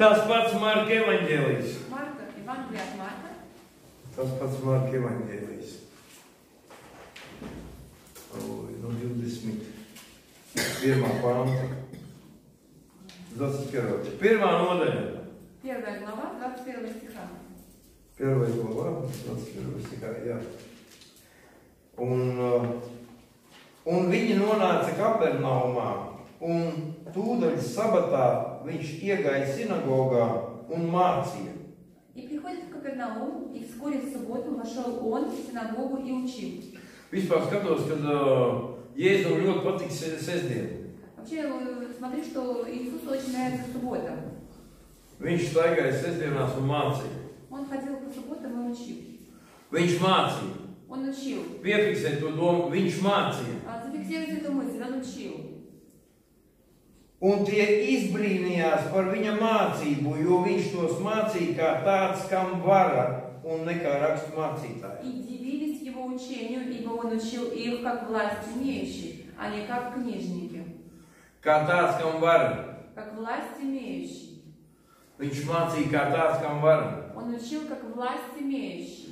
Tas pats Marka evaņģēlijs. Марка, Евангелие от Марка, Tas pats Marka evaņģēlijs. Oi, no 20. Pirmā panta. 21. Pirmā nodaļa. первая глава, 21 стиха. Первая глава, 21 стихā, jā. Un, uh, un viņi nonāca Kapernaumā, un tūdaļ sabatā viņš iegāja sinagogā un mācīja. И приходит в Капернаум, и вскоре в субботу вошел он в синагогу и учил. Vispār skatos, kad uh, Jēzum ļoti patīk se- sestdiena. Вообще, э, смотри, что Иисусу очень нравится суббота. Viņš staigāja sestdienās un mācīja. Он ходил по субботам и учил. Viņš mācīja. Он учил. Piefiksēt to domu, viņš mācīja. А, Зафиксируйте эту мысль, он учил. Un tie izbrīnījās par viņa mācību, jo viņš tos mācīja kā tāds, kam vara un ne kā rakstu mācītājs. И дивились его учению, ибо он учил их как власть имеющий, а не как книжники. Kā tāds, kam vara. Как власть имеющий. Viņš mācīja kā tāds, kam vara. Он учил как власть имеющий,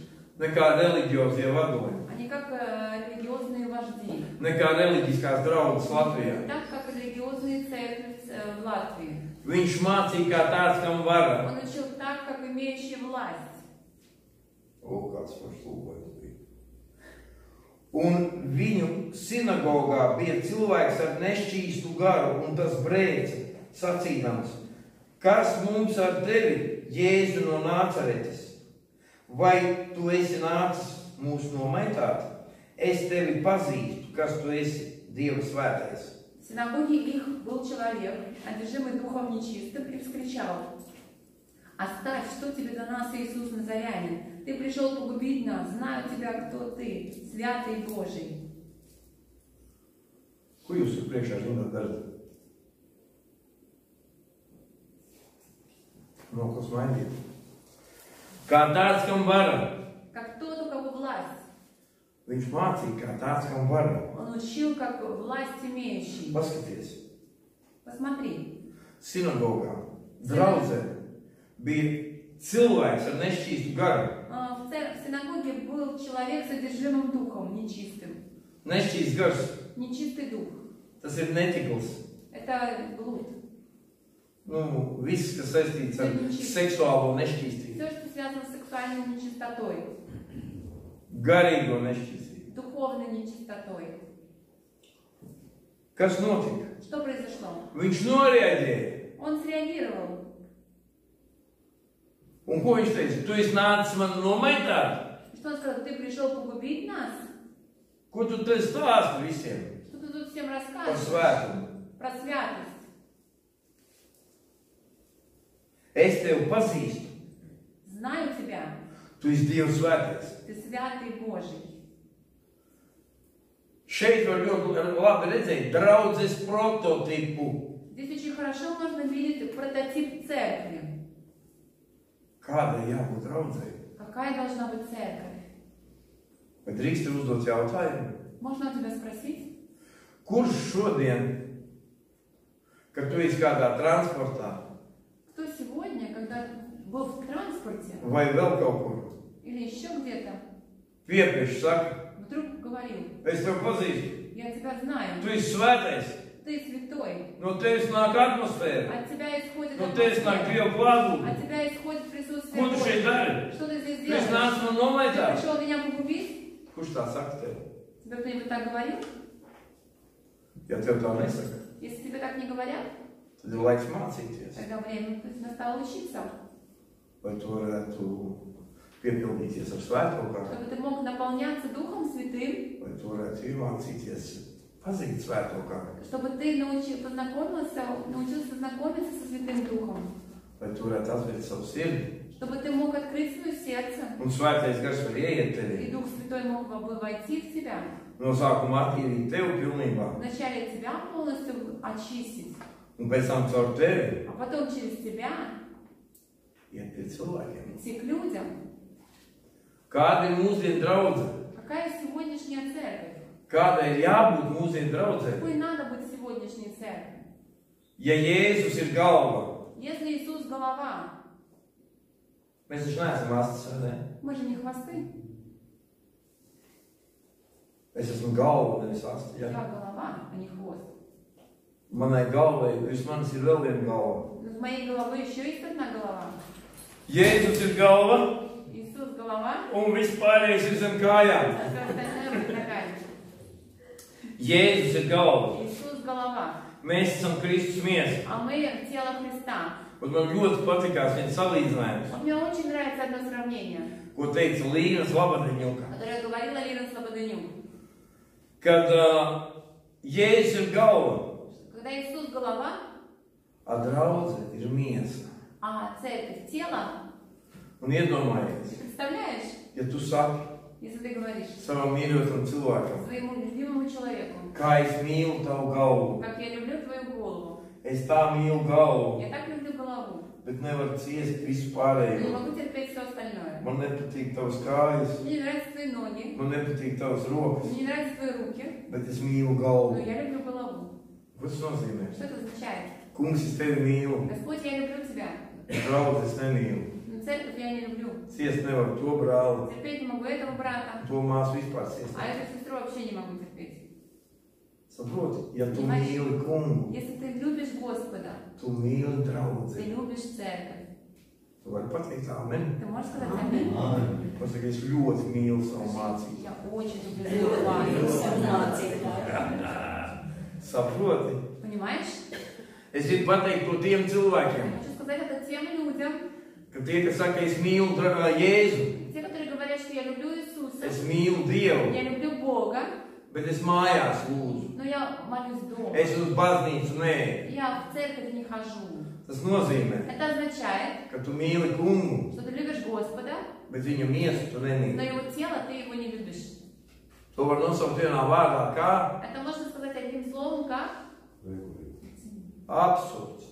Ne kā reliģiozie vadoņi, а не как э, религиозные вожди. ne kā reliģiskās draudzes Latvijā. Так как религиозные церкви э, в Латвии. Viņš mācīja kā tāds, kam vara. Он учил так, как имеющий власть. O, kāds foršs lūgojums bija. Un viņu sinagogā bija cilvēks ar nešķīstu garu, un tas brēca, sacīdams, kas mums ar tevi, Jēzu no Nācaretes? Vai tu esi nācis mūs nomaitāt? Es tevi pazīstu, kas tu esi, Dieva svētais. В синагоге их был человек, одержимый духом нечистым, и вскричал, «Оставь, что тебе до нас, Иисус Назарянин? Ты пришел погубить нас, знаю тебя, кто ты, святый Божий». Ko jūs tur priekšā zināt darat? No kas mainīt? Kā tāds, kam. Как тот, у кого власть. Viņš mācīja, kā tāds, kam vara. Он учил, как власть имеющий. Paskaties, Посмотри, sinagogā, draudzē bija cilvēks ar nešķīstu garu. а, в цер- в синагоге был человек с одержимым духом, нечистым. Nešķīsts gars, Нечистый дух. tas ir netikls. Это блуд. Nu, viss, kas saistīts ar seksuālo nešķīstību, Все, что связано с сексуальной нечистотой, garīgo nešķīstību. духовной нечистотой. Notika? Что произошло? Viņš noreaģēja. Он среагировал. Teica? Tu esi nācis man nomaitāt? И Что он сказал? Ты пришел погубить нас? Ko tu te stāsti visiem Что ты тут всем рассказываешь? svētumu? Про святость. Es tevi pazīstu. Знаю тебя. Tu esi Dieva svētais. Ты святый Божий. Šeit var ļoti labi redzēt draudzes prototipu. Здесь очень хорошо можно видеть прототип церкви. Kādai jābūt draudzēji? Какая должна быть церковь? Vai drīkst tev uzdot jautājumu? Можно у тебя спросить? Kurš šodien, kad tu esi kādā transportā Кто сегодня, когда был в транспорте vai vēl kaut kur, или еще где-то, piepieši saka, вдруг говорил, es tevi pazīstu, я тебя знаю, tu esi svētais, ты святой, no tevis nāk atmosfēra, от тебя исходит no tevis nāk Dieva klātbūtne. от тебя исходит присутствие Ko tu šeit dari? Что ты здесь Tu esi делаешь? nācis man Ты nomaitāt. пришел меня погубить? Kurš tā saka tev? Тебе кто-нибудь так говорил? Ja tev tā nesaka, Если тебе так не говорят, tad ir laiks mācīties. тогда время настало учиться, Lai tu varētu ar svēto kāru, чтобы ты мог наполняться Духом Святым, чтобы ты научи- познакомился, научился знакомиться со Святым Духом, чтобы ты мог открыть свое сердце, и. Дух Святой мог бы войти в тебя, No sākuma attīrīt tevi pilnībā, вначале тебя полностью очистить, un pēc tam caur tevi а потом через тебя iet pie cilvēkiem. идти к людям. Kāda ir mūsdienu draudze? Какая сегодняшняя церковь? Kāda ir jābūt mūsdienu draudzē? Какой надо быть сегодняшней церкви? Ja Jēzus ir galva, Если Иисус голова, mēs taču neesam astes, vai ne? мы же не хвосты. Es esmu galva, nevis asti. Я Ja? голова, а не хвост. Manai galvai, virs manis ir vēl viena galva. Но с моей головы еще есть одна голова. Jēzus ir galva, Иисус голова, un viss pārējais ir zem kājām. а все остальное под ногами. Jēzus ir galva. Иисус голова, Mēs esam Kristus miesa. а мы тело Христа. Un man ļoti patīkās viens salīdzinājums, Вот Мне очень нравится одно сравнение, ko teica Līnas Labadiņuka. которое говорила Лина Слободенюк. Kad uh, Jēzus ir galva, Когда Иисус голова, a draudze ir miesa. а церковь тело, Un iedomājies, ты представляешь, ja tu saki если ты говоришь savam mīļotam cilvēkam, своему любимому человеку, kā es mīlu tavu galvu, как я люблю твою голову, es tā mīlu galvu, я так люблю голову, bet nevaru ciest visu но не pārējo. могу терпеть все остальное. Man nepatīk tavas kājas, Мне не nравятся твои ноги, man nepatīk tavas rokas, мне не nравятся твои руки, bet es mīlu но galvu. я люблю голову. Ko tas nozīmē? Что это означает? Kungs, es tevi mīlu, Господь, я люблю тебя, draugs es nemīlu. но церковь я не люблю. Ciest nevaru to brāli, Терпеть не могу этого брата, to māsu vispār ciest. а эту сестру вообще не могу терпеть. Saproti, ja tu Понимаешь? mīli kungu, Если ты любишь Господа, tu mīli ты draugu. любишь церковь, Tu vari pateikt, amen. ты можешь сказать аминь? Pasaki, es ļoti mīlu savu mācību. Я очень люблю свою Saproti? Понимаешь? Es gribu pateikt to tiem cilvēkiem, Хочу сказать это тем людям, ka tie, kas saka, es mīlu dra- Jēzu, те, которые говорят, что я люблю Иисуса, es mīlu Dievu, я люблю Бога, bet es mājās lūdzu. но я молюсь дома. Es uz baznīcu nē. Я в церковь не хожу. Tas nozīmē, Это означает, ka tu mīli kungu, что ты любишь Господа, bet viņa miesu tu но nemīli. его тело ты его не любишь. To var nosaukt vienā vārdā kā Это можно сказать одним словом, как absurds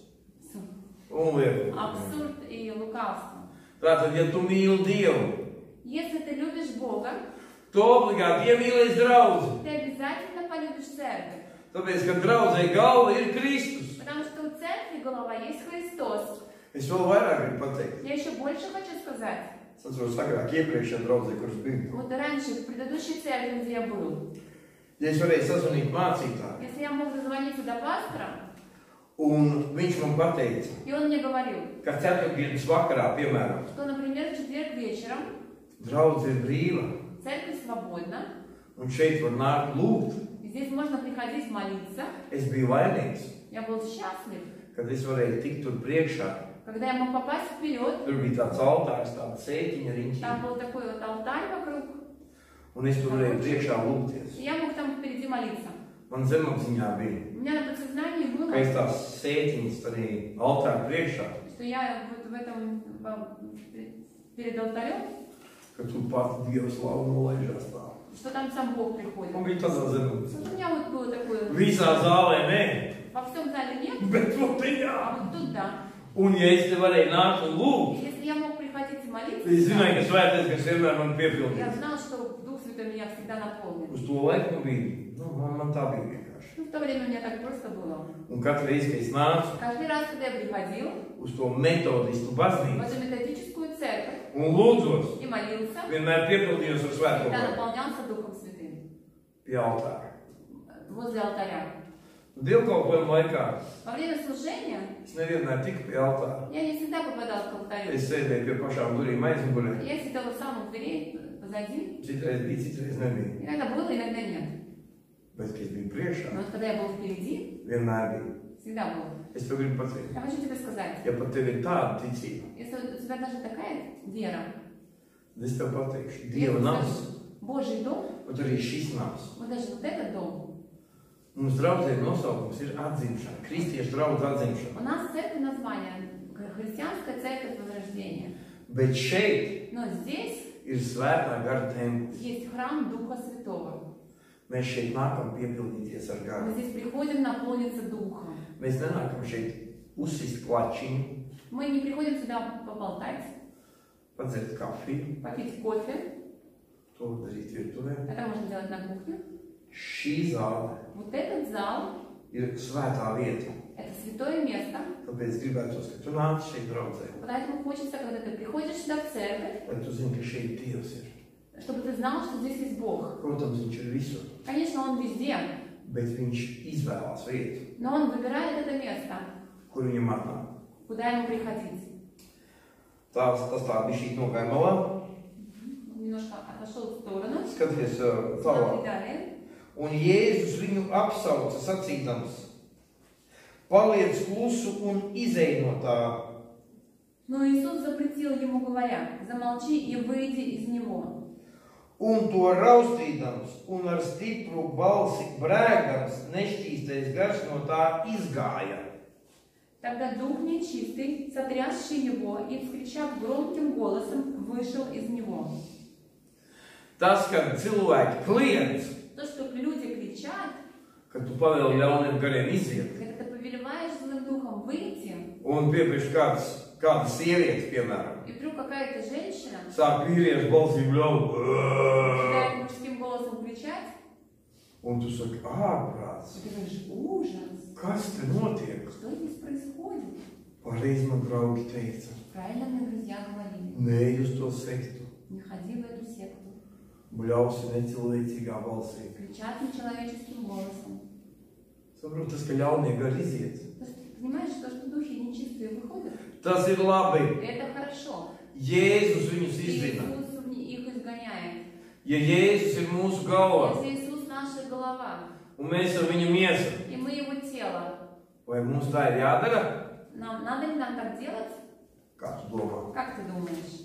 un lieta. абсурд и лукавство. Tātad, ja tu mīli Dievu, Если ты любишь Бога, tu obligāti iemīlēsi draugu. ты обязательно полюбишь церковь. Tāpēc, ka draudzē galva ir Kristus. Потому что у церкви голова есть Христос. Es vēl vairāk gribu pateikt. Я еще больше хочу сказать. Es atceros, agrāk iepriekšējā draudzē, kuras bija. Вот раньше, в предыдущей церкви, где я был, Ja es varēju sazvanīt mācītāju, если я мог дозвониться до пастора, un viņš man pateica, и он мне говорил, ka ceturtdienas vakarā, piemēram, что, например, в четверг вечером draudze ir brīva, церковь свободна, un šeit var nākt lūgt. и здесь можно приходить молиться. Es biju laimīgs, Я был счастлив, kad es varēju tikt tur priekšā. когда я мог попасть вперед. Tur bija tāds altārs, tāda sētiņa riņķī, Там был такой вот алтарь вокруг, un es tur varēju priekšā lūgties. и я мог там впереди молиться. Man zemapziņā bija, У меня на подсознании было, ka es tās sētiņas arī altāra priekšā, что я вот в этом в- перед алтарем, ka tu pati Dieva slavu nolaižās tā. что там сам Бог приходит. Man bija tādā zemapziņā. Вот у меня вот было такое. Visā zālē nē, Во всем зале нет, bet to tajā. а вот тут да. Un ja es te varēju nākt un lūgt, И Если я мог приходить и молиться, tad es zināju, ka svētais, kas vienmēr man я piepildīs. знал, что Святой меня всегда наполнит. Nu, man, man tā bija vienkārši. Ну, в то время у меня так просто было. Un katru reizi, kad es nācu Каждый раз, когда я приходил uz to metodistu в baznīcu эту методическую церковь un lūdzos, и молился, vienmēr piepildījos ar svēto всегда garu наполнялся Духом Святым pie altāra. возле алтаря. Dievkalpojuma laikā Во время служения es nevienmēr tiku pie altāra. я не всегда попадал к алтарю. Es sēdēju pie pašām durvīm aizmugurē. Я сидела в самом двери Citreiz bija, citreiz nebija. Иногда было, иногда нет. Es biju priekšā, Но вот когда я был впереди, bija. всегда было. Es tev gribu pateikt, Я хочу тебе сказать, ja pat tev ir tāda ticība, если у тебя даже такая вера, pateikšu, я Dieva тебе nams, скажу, Божий дом, arī šis nams. вот даже вот этот дом, Mums draudzē nosaukums ir atzimšana, kristiešu draudz atzimšana. у нас церковь название Христианская церковь Возрождения. Bet šeit Но здесь есть храм Духа Святого. Mēs šeit nākam piepildīties ar Мы garu. здесь приходим наполниться Духом. Mēs nenākam šeit uzsist klačiņu, Мы не приходим сюда поболтать, padzert kafiju, попить кофе. to darīt virtuvē. Это можно делать на кухне. Šī zāle Вот этот зал ir svētā vieta. Это святое место, Tāpēc gribētu, ka tu nāc šeit draudzē, поэтому хочется, когда ты приходишь сюда в церковь, lai tu zini, ka šeit Dievs ir. чтобы ты знал, что здесь есть Бог. Protams, Viņš ir visur, Конечно, Он везде, bet Viņš izvēlās vietu, но Он выбирает это место, kur viņam atnāk. куда Ему приходить. Tās, tas tā bija šī nogāja malā. Он немножко отошел в сторону. Skaties ā, Смотри tālāk. далее. Un Jēzus viņu apsauca sacīdams: Paliec klusu un izej no tā. Но Иисус запретил ему, говоря, замолчи и выйди из него. Un to raustīdams un ar stipru balsi brēgams, nešķīstais gars no tā izgāja. Тогда дух нечистый, сотрясший его и, вскричав громким голосом, вышел из него. Tas, kad cilvēki kliedz, То, что люди кричат, tu pavēli ļauniem gariem iziet, когда ты повелеваешь злым духом выйти, un piepriekš kādas, kādas sievietes, piemēram, и вдруг какая-то женщина vīriešu balsī bļaut, начинает мужским голосом кричать, un tu saki, ārprāts, и ты говоришь, ужас, kas te notiek? что здесь происходит? Draugi teica, Правильно мне друзья говорили, uz to sektu, не ходи в эту секту. bļausi necilvēcīgā balsī. Кричат нечеловеческим голосом. Ļaunie gari iziet. То есть, понимаешь, то, что духи нечистые выходят, ir labi. это хорошо. Jēzus viņus И izzina. Иисус их изгоняет. Ir mūsu galva Если Иисус наша голова, mēs esam viņa miesa, и мы его тело, vai mums tā ir jādara? нам надо ли нам так делать? Kā tu domā? Как ты думаешь?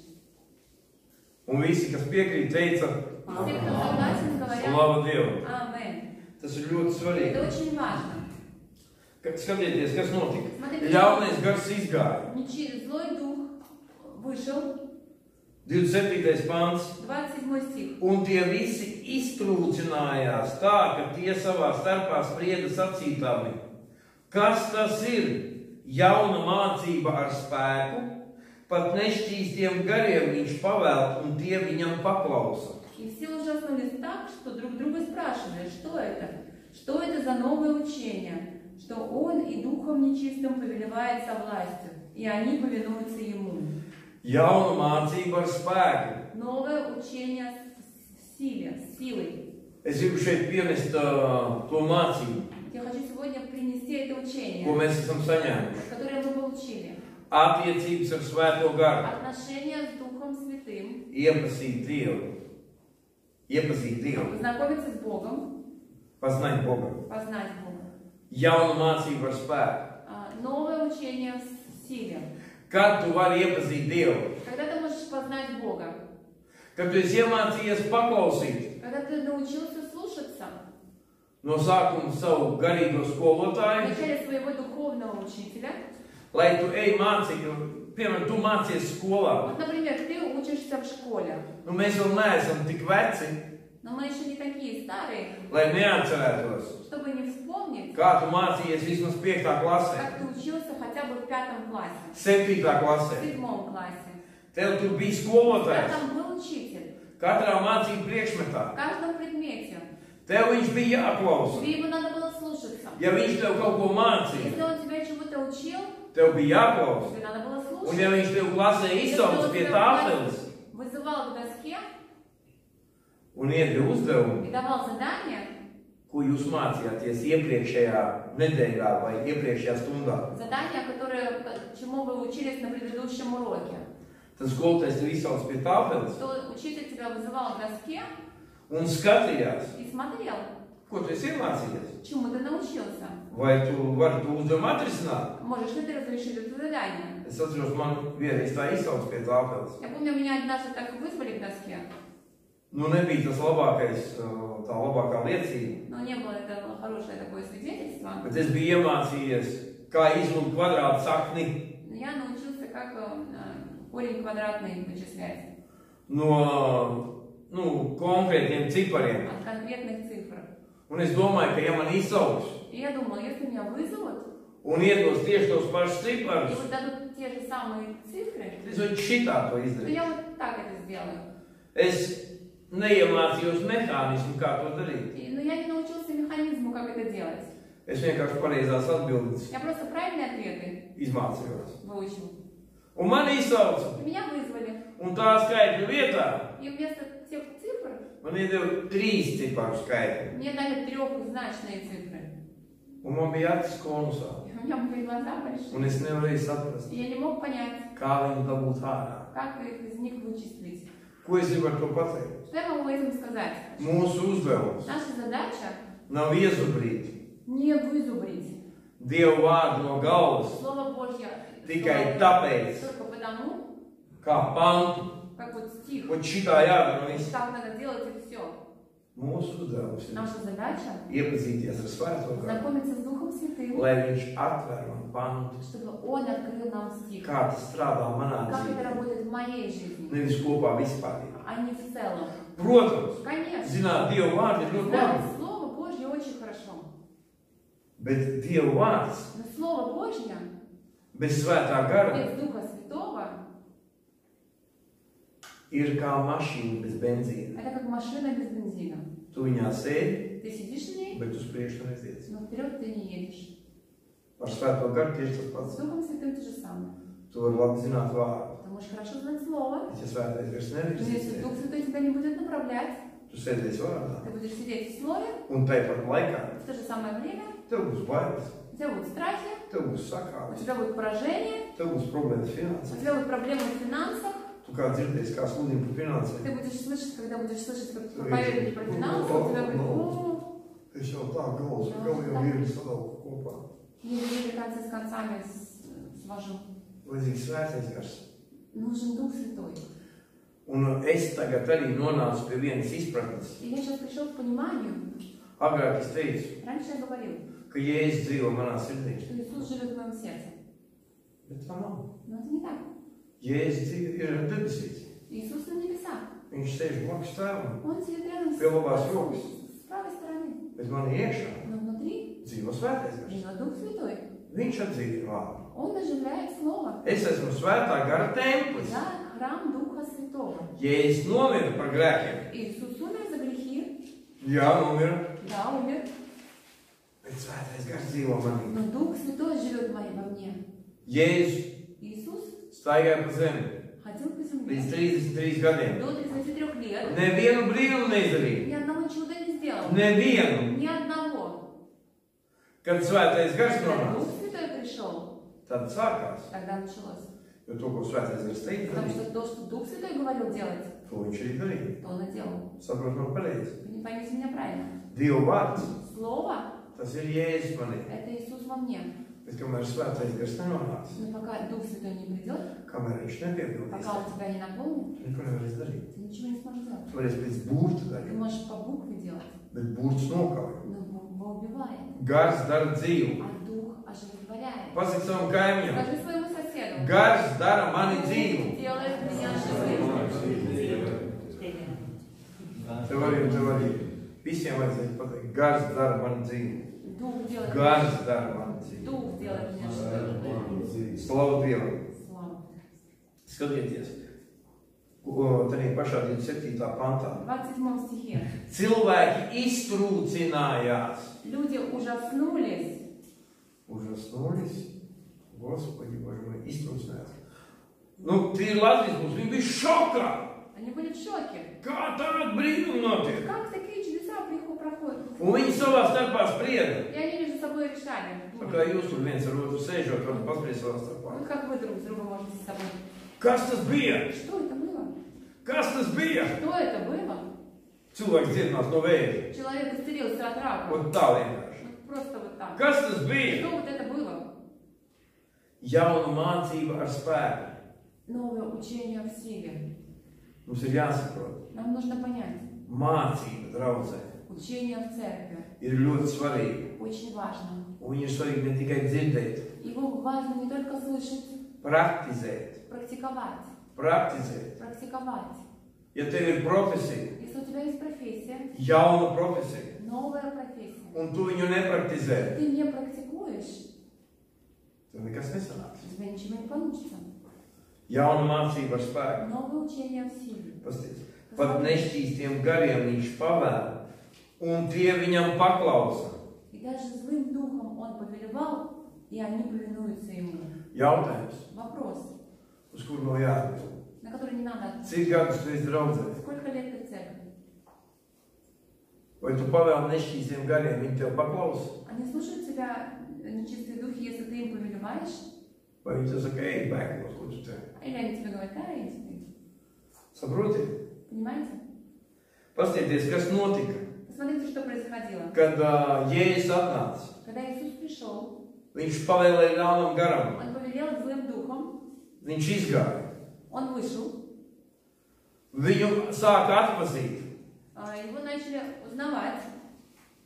Un visi, kas piekrīt, teica, Все, кто согласен, говорят Slava Dievam. Аминь. Tas ir ļoti svarīgi. Это очень важно. Ka- Skatieties, kas notika. Смотрите, Ļaunais gars izgāja. нечи- злой дух вышел, 27. pāns. 27 стих. Un tie visi iztrūcinājās tā, ka tie savā starpā sprieda sacītami. Kas tas ir? Jauna mācība ar spēku, pat nešķīstiem gariem viņš pavēl, un tie viņam paklausa. И все ужаснулись так, что друг друга спрашивали, что это? Что это за новое учение? Что он и духом нечистым повелевает со властью, и они повинуются ему. Jauna mācība ar spēku. Новое учение с силе, с силой. Es gribu šeit pienest uh, to mācību, Я хочу сегодня принести это ko учение, mēs esam saņēmuši. которое мы получили. Attiecības ar Svēto garu, Отношения с Духом Святым, iepazīt Dievu, познакомиться с Богом, paznāt Bogu. познать Бога. Jauna mācība ar spēku. Новое учение в силе. Kad tu vari iepazīt Dievu? Когда ты можешь познать Бога? Kad tu esi iemācījies paklausīt Когда ты научился слушаться no sākuma savu garīgo в skolotāju, начале своего духовного учителя. lai tu ej mācīt, piemēram, tu mācies skolā. Вот, например, ты учишься в школе, Nu, mēs vēl neesam tik veci, но мы еще не такие старые, lai neatcerētos, чтобы не вспомнить, kā tu mācījies vismaz 5. klasē, как ты учился хотя бы в пятом классе, 7. в klasē. седьмом классе. Tev tur bija У тебя skolotājs там был учитель katrā mācību priekšmetā. в каждом предмете. Tev viņš bija jāklausa. Тебе его надо было слушаться. Ja viņš tev kaut ko mācīja, Если он тебя чему-то учил, tev bija jāklausa. тебе надо было Un слушать. ja viņš tev klasē Если izsauc он pie тебя tāfeles вызывал к доске un iedeva uzdevumu, и давал задание, ko jūs mācījāties iepriekšējā nedēļā vai iepriekšējā stundā, задание, которое, чему вы учились на предыдущем уроке, tad skolotājs tev izsauc pie tāfeles то учитель тебя вызывал к доске un skatījās, и смотрел, Ko tu esi iemācījies. чему ты научился. Vari to uzdevumu atrisināt? Можешь ли ты разрешить это задание? Es atceros, man vienreiz tā izsauc pie tāfeles. Я помню, меня однажды так вызвали к доске, Nu, nebija tas labākais, uh, tā labākā liecība. но не было это хорошее такое свидетельство. Es biju iemācījies, kā izvilkt kvadrātu sakni Но я научился, как э, корень квадратный вычислять no nu, konkrētiem cipariem. от конкретных цифр. Un es domāju, ka ja man izsauc И я думала, если меня вызовут un iedos tieši tos pašus и ciparus, вот дадут те же самые цифры, tad es varu šitā to то izdarīt. я вот так это сделаю. Es neiemācījos mehānismu, kā to darīt. И- но я не научился механизму, как это делать. Es vienkārši pareizās atbildes Я просто правильные ответы izmācījos. выучил. Un man izsauca, И меня вызвали. un tā skaitļu vietā И вместо тех цифр man iedeva trīs ciparu skaitļi. мне дали трехзначные цифры. Un man bija acis konusā. И у меня были глаза большие. Un es nevarēju saprast, И я не мог понять, kā viņu dabūt ārā. как их из них вычислить. Ko es gribu ar to pateikt? Что я могу этим сказать? Mūsu uzdevums Наша задача nav iezubrīt не вызубрить Dievu vārdu no galvas Слово Божье tikai слово tāpēc, только потому, kā pantu. Как вот стих. Un šitā jādara viss. Так надо делать и все. Mūsu uzdevums ir Наша задача iepazīties ar svēto garu, знакомиться с Духом Святым, lai viņš atver man pantu, чтобы Он открыл нам стих. kā tas strādā manā Как это dzīvē. работает в моей жизни, Nevis kopā vispār. а не в целом. Protams, Конечно. zināt, Dieva vārdu ir ļoti labi, Знать Слово Божье очень хорошо. bet Dieva vārds Но Слово Божье bez svētā gara без Духа Святого ir kā mašīna bez benzīna. это как машина без бензина. Tu viņā sēdi, Ты сидишь в ней, bet uz priekšu nezies. но вперед ты не едешь. Ar svēto garu tieši tas С pats. Духом Святым то же самое. Tu vari labi zināt vārdu. Ты можешь хорошо знать Слово, ja svētais gars но если nevirzīs, Дух Святой тебя не будет направлять, tu sēdies vārdā. ты будешь сидеть в Слове, Un tāpat laikā в то же самое время tev būs bailes, у тебя будут страхи, tev būs у sakāves, тебя будет поражение, tev būs problēmas у finansēs. тебя будут проблемы в финансах, Tu kā dzirdēsi, kā sludina par ты finansēm. будешь слышать, когда будешь слышать, как Ой, проповедуют про ну, финансы, ну, у тебя будет, ну. о, Es jau tā galvas, ka jau ir sadalīta kopā. я еле концы с концами с- свожу. Vajadzīgs svētais gars. Нужен Дух Святой. Un es tagad arī nonācu pie vienas izpratnes. И я сейчас пришел к пониманию, Agrāk es teicu, раньше я говорил, ka Jēzus dzīvo manā sirdī. что Иисус живет в моем сердце. Bet tā nav. Но это не так. Jēzus dzīvo ir debesīs. Иисус на небесах. Viņš sēž blakus tēvam, Он сидит рядом с, Pie labās rokas. с правой стороны. bet man iekšā Но внутри dzīvo svētais gars. живет Дух Святой. Viņš atdzīvina vārdu. Он оживляет Слово. Es esmu svētā gara templis. Я храм Духа Святого. Jēzus nomira par grēkiem. Иисус умер за грехи. Jā, nomira. Да, умер. Bet svētais gars dzīvo manī. Но Дух Святой живет в моей- во мне. Jēzus Иисус staigāja pa zemi līdz земле 33 gadiem. до 33 лет. Nevienu brīnumu neizdarīja. Ни одного чуда не сделал. Nevienu. Ни одного. Kad svētais gars nonāca, tad sākās. Jo to, ko svētais gars teica, Потому что то, что Дух Святой говорил делать, to viņš arī darīja. то он и делал. Saprot man pareizi. Не поймите меня правильно. Dieva vārds, Слово tas ir Jēzus manī. – это Иисус во мне. Bet kamēr svētais gars nenonāca, Но пока Дух Святой не придет, kamēr viņš nepiepildīs, пока он тебя не наполнит, neko nevarēs darīt. ты ничего не сможешь делать. Tu varēsi pēc burta Ты darīt, можешь по букве делать, bet burts nokauj. но буква убивает, Gars dara dzīvu. а Дух оживотворяет. Pasaki savam kaimiņam, Скажи своему соседу. gars dara mani dzīvu. Дух делает меня живым. Tev arī, tev arī. Visiem vajadzēja pateikt, gars dara mani dzīvu. Дух делает, Gars dara mani dzīvu. Дух делает меня Dievam! Слава. Skatieties, ko tajā pašā 27. pantā. В 27 стихе. Cilvēki iztrūcinājās. Люди ужаснулись. Užasnolis, Господи, Боже мой, iztrūcinājās. Nu, tie ir Latvijas mums, viņi bija šokā. Они были в šoке. Kā tāda brīnuma notiek? Как такие? Un viņi savā starpā sprieda. И они между собой решали. Tā kā jūs tur viens ar otru sēžot, varat paspriest savā starpā. Вот как вы друг с другом можете с собой. Kas tas bija? Что это было? Kas tas bija? Что это было? Cilvēks dziedinās no vēja. Человек исцелился от рака. Un tā vienkārši. Вот Просто вот так. Kas tas bija? Что вот это было? Jauna mācība ar spēku. Новое учение в силе. Mums ir jāsaprot, Нам нужно понять. mācība draudzē Учение в церкви очень важно. Его важно не только слышать, практиковать. Практиковать. Если у тебя есть профессия, jauna profesija, новая профессия, un tu viņu nepraktizē, ты не практикуешь, tad nekas nesanāks. у тебя ничего не получится. Jauna mācība ar spēku. Новое учение в силе. Pat nešķīstiem gariem viņš pavēl, un tie viņam paklausa. И И даже злым духом он повелевал, и они повинуются ему. Jautājums, Вопрос, uz kuru no jāatbild. на который не надо ответить. Cik gadus tu esi draudzējis? Сколько лет ты в церкви? Vai tu pavēli nešķīstiem gariem, viņi tev paklausa? Они слушают тебя, э, нечистые духи, если ты им повелеваешь? Vai viņi tev saka, ej, bēgos, ko tu te? Или они тебе говорят, да, иди ты. Saproti? Понимаете? Pastieties, kas notika, Посмотрите, что происходило. uh, Jēzus atnāca. Когда Иисус пришел, Viņš pavēlēja ļaunam garam, Он повелел злым духом, viņš izgāja. Он вышел, Viņu sāka atpazīt. а, его начали узнавать.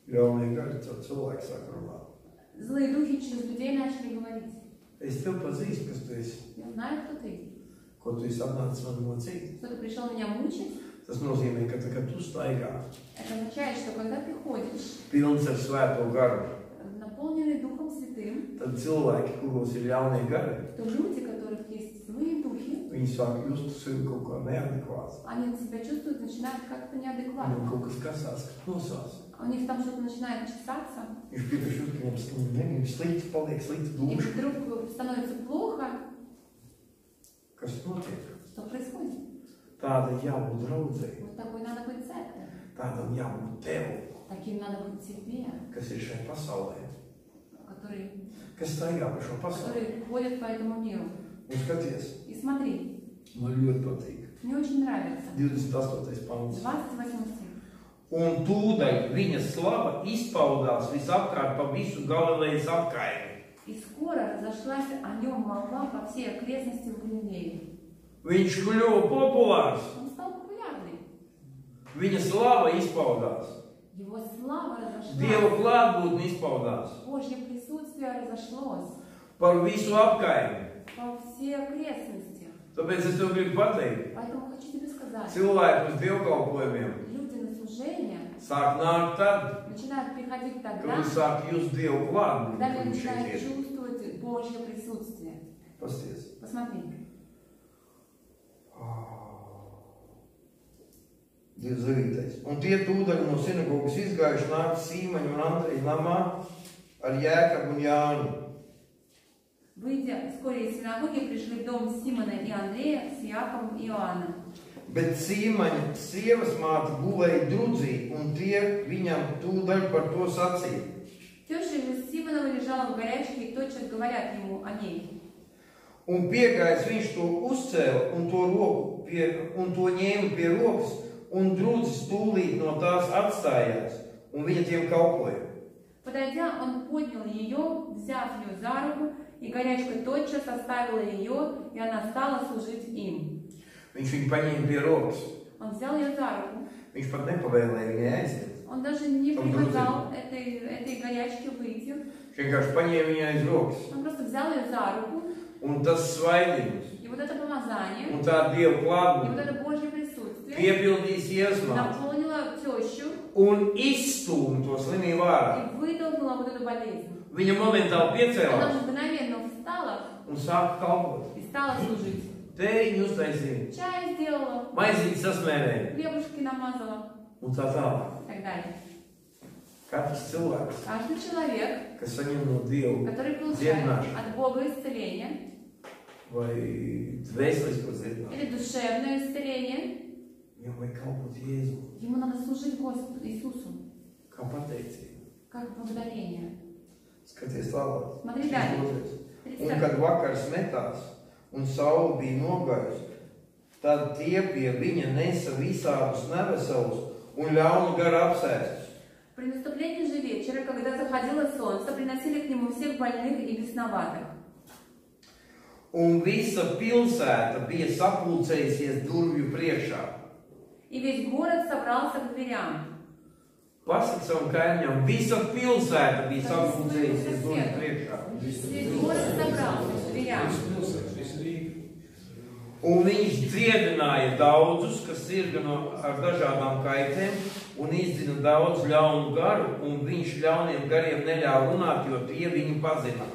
Ļaunie gari, tad cilvēki sāk runāt. Злые духи через людей начали говорить. Es tev pazīstu, kas tu esi, Я знаю, кто ты. ko tu esi atnācis man mocīt. Что ты пришел меня мучить. Tas nozīmē, ka tā, kad tu staigā Это означает, что когда ты ходишь, pilns ar svēto garu, э, наполненный Духом Святым, tad cilvēki, kuros ir ļaunie gari, то люди, у которых есть злые духи, viņi sāk just sevi kaut kā neadekvāti. они себя чувствуют, начинают как-то Viņam неадекватно. kaut kas kasās, kas nosās. У них там что-то начинает чесаться, Viņš piekrīt, ka viņam slikti, negrib slikti, paliek slikti и duši. вдруг становится плохо. Kas notiek? Что происходит? Tāda jābūt draudzēji, Вот такой надо быть церковь. tādam jābūt tev, Таким надо быть тебе, kas ir šajā pasaulē, который, kas staigā pa šo pasauli. который ходит по этому миру. Un skaties, И смотри, man ļoti patīk. мне очень nравится. 28. pants. 28 стих. Un tūdaļ viņa slava izpaudās visapkārt pa visu Galilejas apkaimi. И скоро разошлась о нем молва по всей окрестности в Галилее. Viņš kļuva populārs, Он стал популярный. viņa slava izpaudās, Его слава разошлась. Dieva klātbūtne izpaudās Божье присутствие разошлось par visu apkaimi. по всей окрестности. Tāpēc es tev gribu pateikt, Поэтому хочу тебе сказать, cilvēki uz dievkalpojumiem люди на служение sāk nākt tad, начинают приходить kad тогда, viņi sāk just Dievu klātbūtni, когда kur они viņš šeit начинают ir. чувствовать Божье присутствие. Pasties. Посмотри. Dievs zavītais. Un tie tūdaļ no sinagogas izgājuši nāk Sīmaņu un Andreju namā ar Jēkabu un Jānu. Выйдя вскоре из синагоги, пришли в дом Симона и Андрея с Яковом и Иоанном. Bet Sīmaņa sievas māte gulēja drudzī, un tie viņam tūdaļ par to sacīja. Теща же Симонова лежала в горячке, и тотчас говорят ему о ней. Un piegājis viņš to uzcēla un to, roku pie, un to ņēma pie rokas, un drudzis tūlīt no tās atstājās, un viņa tiem kalpoja. Подойдя, он поднял ее, взяв ее за руку, и горячка тотчас оставила ее, и она стала служить им. Viņš viņu paņēma pie rokas. Он взял ее за руку. Viņš pat nepavēlēja viņai aiziet. Он даже не Он приказал этой, этой горячке выйти. Viņš vienkārši paņēma viņai aiz rokas. Он просто взял ее за руку, Un tas svaidījums, и вот это помазание, un tā dieva и вот klātbūtne это Божье piepildīs iesmā наполнило тещу un izstūma to slimību ārā. и выдолбило вот эту болезнь. Viņa momentāli Она piecēlās мгновенно встала un sāka kalpot. и стала служить. Tēņu uztaisīja, Чай сделала, maizīti sasmērēja хлебушки намазала un tā tālāk. и так далее. Katrs cilvēks, Каждый человек, kas saņem no Dieva который получает от Бога исцеление vai dvēselisko dziedināšanu, или душевное исцеление, ему надо служить Господу Иисусу, kā pateicību. как благодарение. Skaties tālāk. Смотри далее. 32. Un 32. kad vakars metās un saule bija nogajusi, tad tie pie viņa nesa visādus neveselus un ļaunu garu apsēstus. При наступлении же вечера, когда заходило солнце, приносили к нему всех больных и бесноватых. Un visa pilsēta bija sapulcējusies durvju priekšā. И весь город собрался к дверям. Pasaka savam kaimiņam, visa pilsēta bija Tad sapulcējusies es durvju siedu. priekšā. Весь город собрался к дверям. Un viņš dziedināja daudzus, kas ir gan no- ar dažādām kaitēm, un izdzina daudz ļaunu garu, un viņš ļauniem gariem neļāva runāt, jo tie viņu pazina.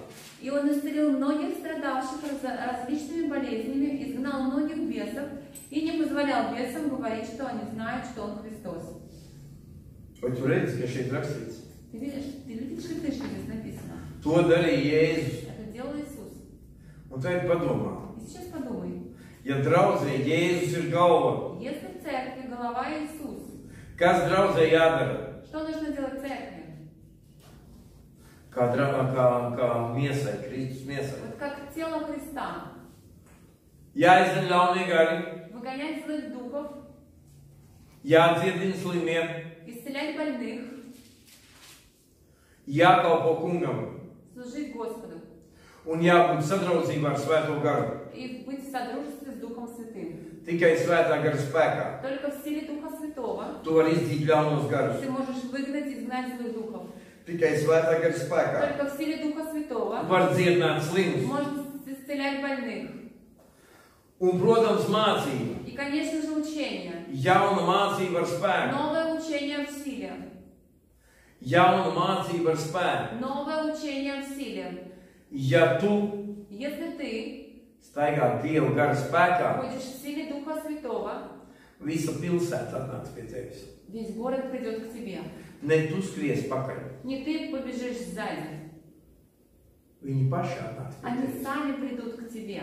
И он исцелил многих страдавших раз- различными болезнями, изгнал многих бесов и не позволял бесам говорить, что они знают, что он Христос. Ты видишь, ты видишь ли ты, что здесь написано? To darīja Jēzus. Это делал Иисус. Un tagad padomā, И сейчас подумай, ja draudzē Jēzus ir galva, если в церкви голова Иисус, kas draudzē jādara? что нужно делать церкви? Kā, dra- kā, kā miesai, Kristus miesai. Вот как тело Христа. Jāizdara ļaunie gari, Выгонять злых духов, jādziedina slimiem, исцелять больных, jākalpo kungam служить Господу un jābūt sadraudzībā ar Svēto garu. и быть в содружестве с Духом Святым. Tikai Svētā gara spēkā. Только в силе Духа Святого Tu vari izdzīt ļaunos garus. ты можешь выгнать, изгнать злых духов. Tikai Svētā gara spēkā. Только в силе Духа Святого Var dziedināt slimus. можно исцелять больных. Un, protams, mācība. И, конечно же, учение. Jauna mācība ar spēku. Новое учение в силе. Jauna mācība ar spēku. Новое учение в силе. Ja tu Если ты staigā Dieva gara spēkā, ходишь в силе Духа Святого, visa pilsēta atnāks pie tevis. весь город придет к тебе. Ne tu skries pakaļ. Не ты побежишь сзади. Viņi paši atnāks pie Они tevis. сами придут к тебе.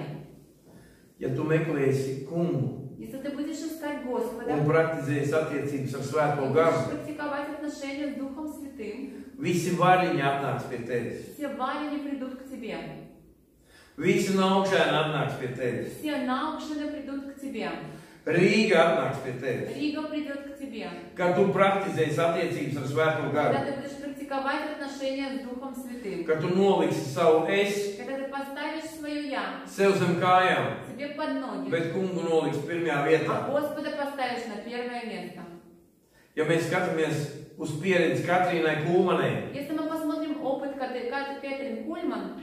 Ja tu meklēsi kungu Если ты будешь искать un Господа, praktizēsi attiecības ar Svēto будешь garu, практиковать отношения с Духом Святым, visi variņi atnāks pie tevis. все варени придут к тебе. Visi naukšēni atnāks pie tevis. Все наукшины придут к тебе. Rīga atnāks pie tevis. Рига придет к тебе. Kad tu praktizēsi attiecības ar Svēto Когда garu, ты будешь практиковать отношения с Духом Святым. kad tu noliksi savu es Когда ты поставишь свое «я» sev zem kājām, себе под ноги, bet kungu noliks pirmajā vietā. а Господа поставишь на первое место. Ja mēs skatāmies uz pieredzi Katrīnai Kulmanai, Если мы посмотрим опыт Кат- Кат- Кэтрин Кульман,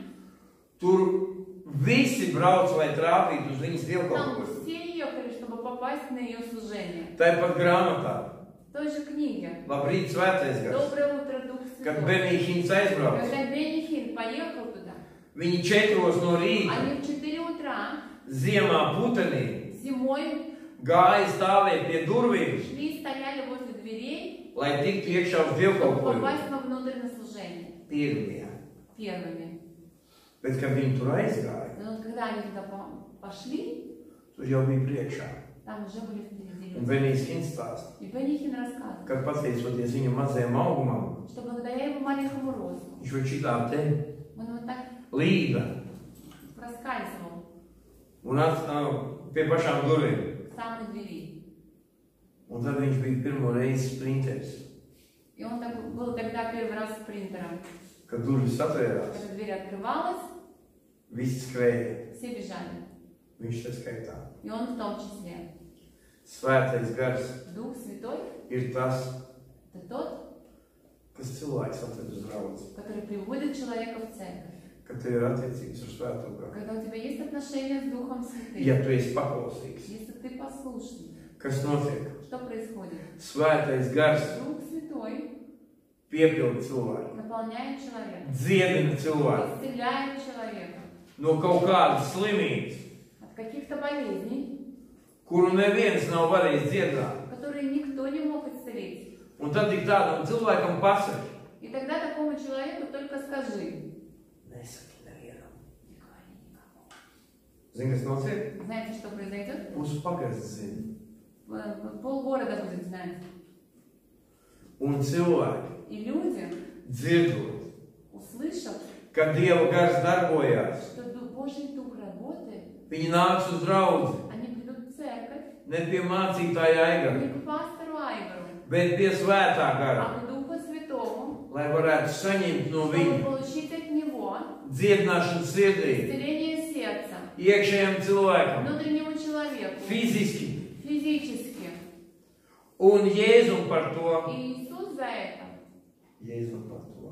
tur visi brauc, lai trāpītu uz viņas там dievkalpojumu. все ехали, чтобы попасть на ее служение. Tāpat grāmatā, В той же книге labrīt, svētais gars, «Доброе утро, Дух kad Святой». Benīhins aizbrauc. Когда Бенни Хилл поехал туда, Viņi četros no rīta, они в 4 утра ziemā putenī, зимой gāja stāvēt pie durvīm, шли и стояли возле дверей, iekšā uz чтобы dievkalpojumu. попасть вовнутрь на служение Pirmie. первыми. Bet, kad viņi tur aizgāja, Но вот когда они туда по- пошли, tur jau bija priekšā. там уже были Un люди. Benīs Hins stāsta, И Бенни Хилл рассказывал, ka pateicoties viņa mazajam augumam, что благодаря его маленькому росту viņš var šitā te он вот так līda проскальзывал un atstāv pie pašām durvīm. к самой двери. Un tad viņš bija pirmo reizi sprinteris, И он так, был тогда первый раз спринтером. kad durvis atvērās. Когда дверь открывалась, Visi skrēja, все бежали. viņš te skaitā. И он в том числе. Svētais gars Дух Святой ir tas, – это тот, kas cilvēks atved uz draugu. который приводит человека в церковь. Kad tev ir attiecības ar svēto garu. Когда у тебя есть отношения с Духом Святым, Ja tu esi paklausīgs, если ты послушный, kas notiek? что происходит? Svētais gars Дух Святой piepilda cilvēku, наполняет человека, dziedina cilvēku исцеляет человека no kaut kādas slimības, от каких-то болезней, kuru neviens nav varējis dziedināt. которые никто не мог исцелить. Un tad tik tādam cilvēkam pasaka, И тогда такому человеку только скажи. nesaki nevienam. Не говори никому. Zini, kas notiek? Знаете, что произойдет? Pusi pagasts zina. Полгорода будет знать. Un cilvēki И люди, dzirdot, услышав, ka Dieva gars darbojās, что Ду- Божий Дух работает, viņi nāks uz draugu, Ne pie mācītāja aigara. Bet pie svētā gara. Lai varētu saņemt no viņa dziedināšanu sirdī. Iekšējiem cilvēkam. Fiziski. Fiziski. Un Jēzum par to. Jēzum par to.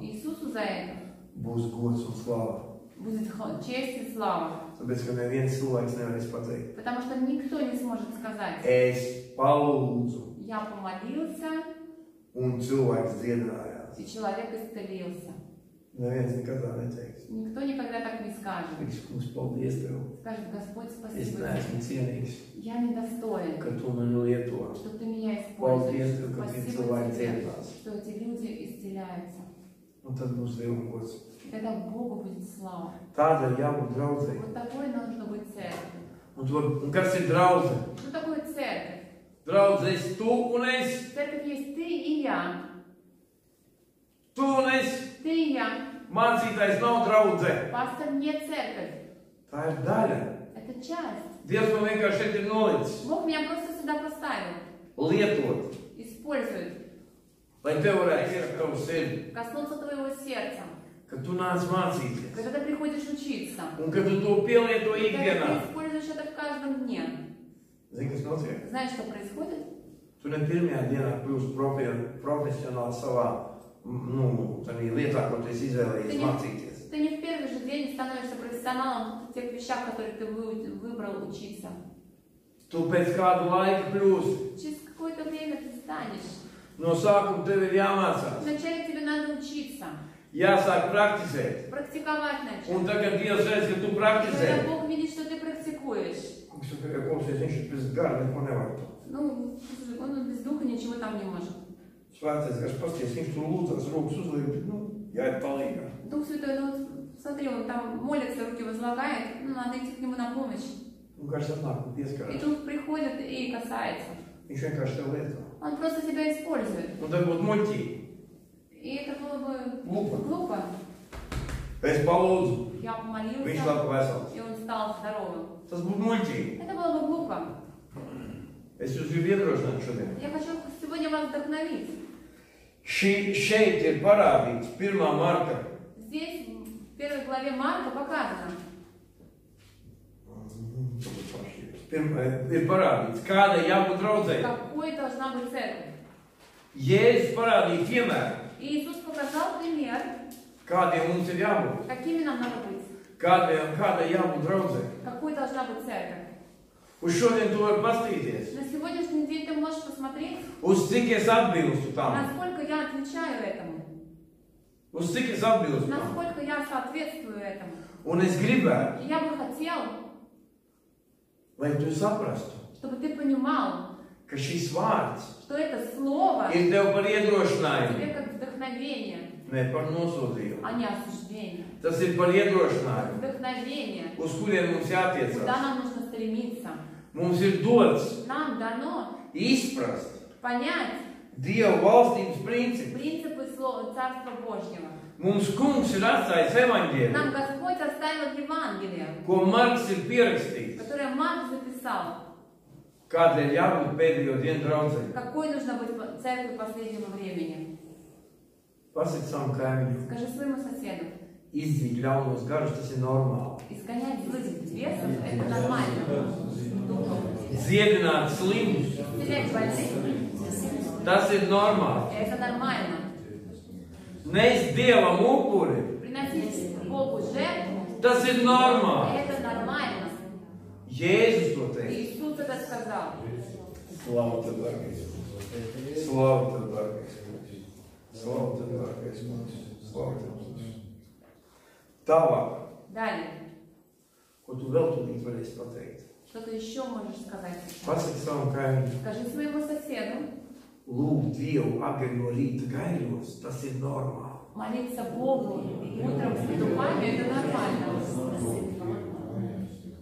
Būs gods un slāva. Будет честь и слава. Pateikt, Потому что никто не сможет сказать, es palūdzu, я помолился, un cilvēks dziedinājās. и человек исцелился. Neviens nekad neteiks. Никто никогда так не скажет. Tiks, kungs, paldies tev. Скажет, Господь, Es спасибо тебе. neesmu cienīgs, Я недостоин, ka tu mani lieto. что ты меня Paldies используешь. tev, ka tie cilvēki dziedinās. что эти люди исцеляются. Un tad būs Dieva gods. И тогда Богу будет слава. Tāda ir jābūt draudzēji. Вот такой должно быть церковь. Un, to, un kas ir draudzene? Что такое церковь? Draudzē esi tu un es. Церковь есть ты и я. Tu un es. Ты и я. Mācītājs nav draudzē. Пастор не церковь. Tā ir daļa. Это часть. Dievs man vienkārši šeit ir nolicis. Бог меня просто сюда поставил. Lietot, Использует. lai tev varētu ierakt tavu sirdi, Коснуться твоего сердца. Tu nāc mācīties. Когда ты приходишь учиться. Ka tu to pielieto Когда ikdienā. ты используешь это в каждом дне. Знаешь, что происходит? Tu ne pirmajā dienā kļūsi profi- profesionāli savā nu, tādā lietā, ko tu esi izvēlējies Ты mācīties. не, ты не в первый же день становишься профессионалом в тех вещах, в которых ты вы- выбрал учиться. Tu pēc kāda laika kļūsi. Через какое-то время ты станешь. No sākuma tev ir jāmācās, Вначале тебе надо учиться, jāsāk praktizēt. практиковать начать. Un tagad Dievs redz, ka tu И praktizē. Когда Бог видит, что ты практикуешь, klausies, viņš ir bez gara, neko nevar. ну, он без духа ничего там не может. Svētais gars pasties, viņš tur lūdzās, rokas uzliek, nu, jāiet palīgā. Дух Святой, ну, смотри, он там молится, руки возлагает, ну, надо идти к нему на помощь. Un gars atnāk un И. Дух приходит и касается. Viņš vienkārši tev lieto. Он просто тебя использует. Un būtu muļķīgi. И это было бы Глупо. глупо. Es palūdzu, Я помолился, и он стал здоровым. Būtu muļķīgi. Это было бы глупо. Es jūs gribu iedrošināt šodien. Я хочу сегодня вас вдохновить. Šeit ir parādīts 1. marta. Здесь, в первой главе Марка, показано, parādīts, kāda jābūt draudzēji. какой должна быть церковь. Jēzus parādīja piemēru, И Иисус показал пример, mums ir jābūt. какими нам надо быть, Kādiem, kādai jābūt draudzēji. какой должна быть церковь. Šodien to var pastīties. На сегодняшний день ты можешь посмотреть, es atbilstu tam? насколько я отвечаю этому, es atbilstu tam? насколько я соответствую этому. Un es gribētu, И я бы хотел, lai tu saprastu, чтобы ты понимал, šis vārds что это слово par iedrošinājumu, тебе как вдохновение, par nosodījumu. а не осуждение. Tas ir par iedrošinājumu, Вдохновение, uz kuriem mums куда jātiecās. нам нужно стремиться. Mums ir dots Нам дано izprast понять Dieva valstības principu. принципы слова Царства Божьего. Mums kungs ir atstājis evaņģēliju, Нам Господь оставил Евангелие, ko Marks ir pierakstījis. которое Марк записал. Kādēļ jābūt pēdējo dienu draudzē? Какой нужно быть церковью последнего времени? Pasaki savam kaimiņam, Скажи своему соседу. izdzīt ļaunos garus, tas ir normāli. Изгонять злых бесов – это нормально. Духом. Dziedināt slimus, Исцелять больных tas ir normāli. – это нормально. Nes dievam upuri, Приносить Богу жертву tas ir – normāli. это нормально. Jēzus to teica. Иисус это сказал. Slavu tev, dārgais. Slavu tev, dārgais. Slavu tev, dārgais. Slavu tev. Tālāk, Далее. ko tu vēl tūlīt varēsi pateikt? Что ты еще можешь сказать Скажи своему соседу. lūgt Dievu agri no rīta gaiļos, tas ir normāli. Молиться Богу утром с это нормально.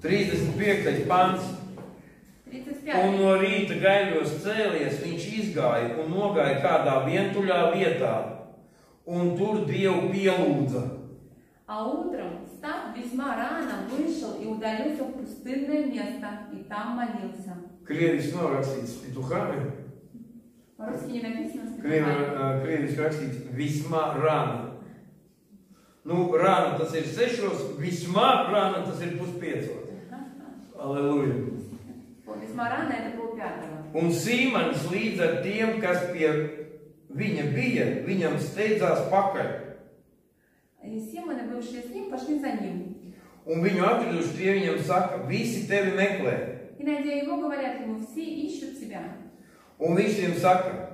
35. pants. Un 35. no rīta gaiļos cēlies, viņš izgāja un nogāja kādā vientuļā vietā, un tur Dievu pielūdza. А утром, встав весьма рано, вышел и удалился в пустынное место, и там молился. Krievis nav rakstīts pituhami, По-русски не написано. Krievi, специально. ā, krievis rakstīts vismā rāna. Nu, rāna tas ir sešos, vismā rāna tas ir puspiecos. Aleluja. Un Sīmanis līdz ar tiem, kas pie viņa bija, viņam steidzās pakaļ. И Симоны, бывшие с ним, пошли за ним. Un viņu atraduši, tie viņam saka, visi tevi meklē. И, найдя его, говорят ему, все ищут тебя. Un viņš viņiem saka,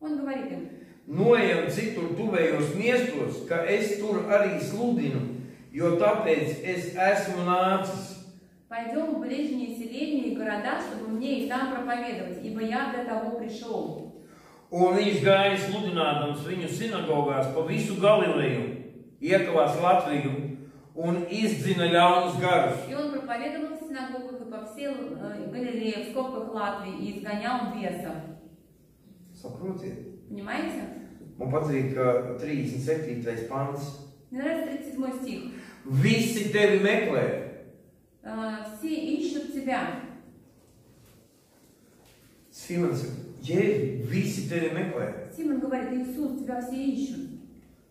Он говорит им, noejam citur tuvējos miestos, ka es tur arī sludinu, jo tāpēc es esmu nācis. пойдем в ближние селения и города, чтобы мне и там проповедовать, ибо я для того пришел. Un viņš gāja sludinādams viņu sinagogās pa visu Galileju, iekavās Latviju un izdzina ļaunus garus. И он проповедовал в синагогах и по всей э, Галилее, в скобках Латвии, и изгонял бесов. Saprotiet? Понимаете? Man patīk ka 37. pants. Мне нравится 37 стих. Visi tevi meklē, Э, Все ищут тебя. Meklē, Симон говорит, Иисус, тебя все ищут.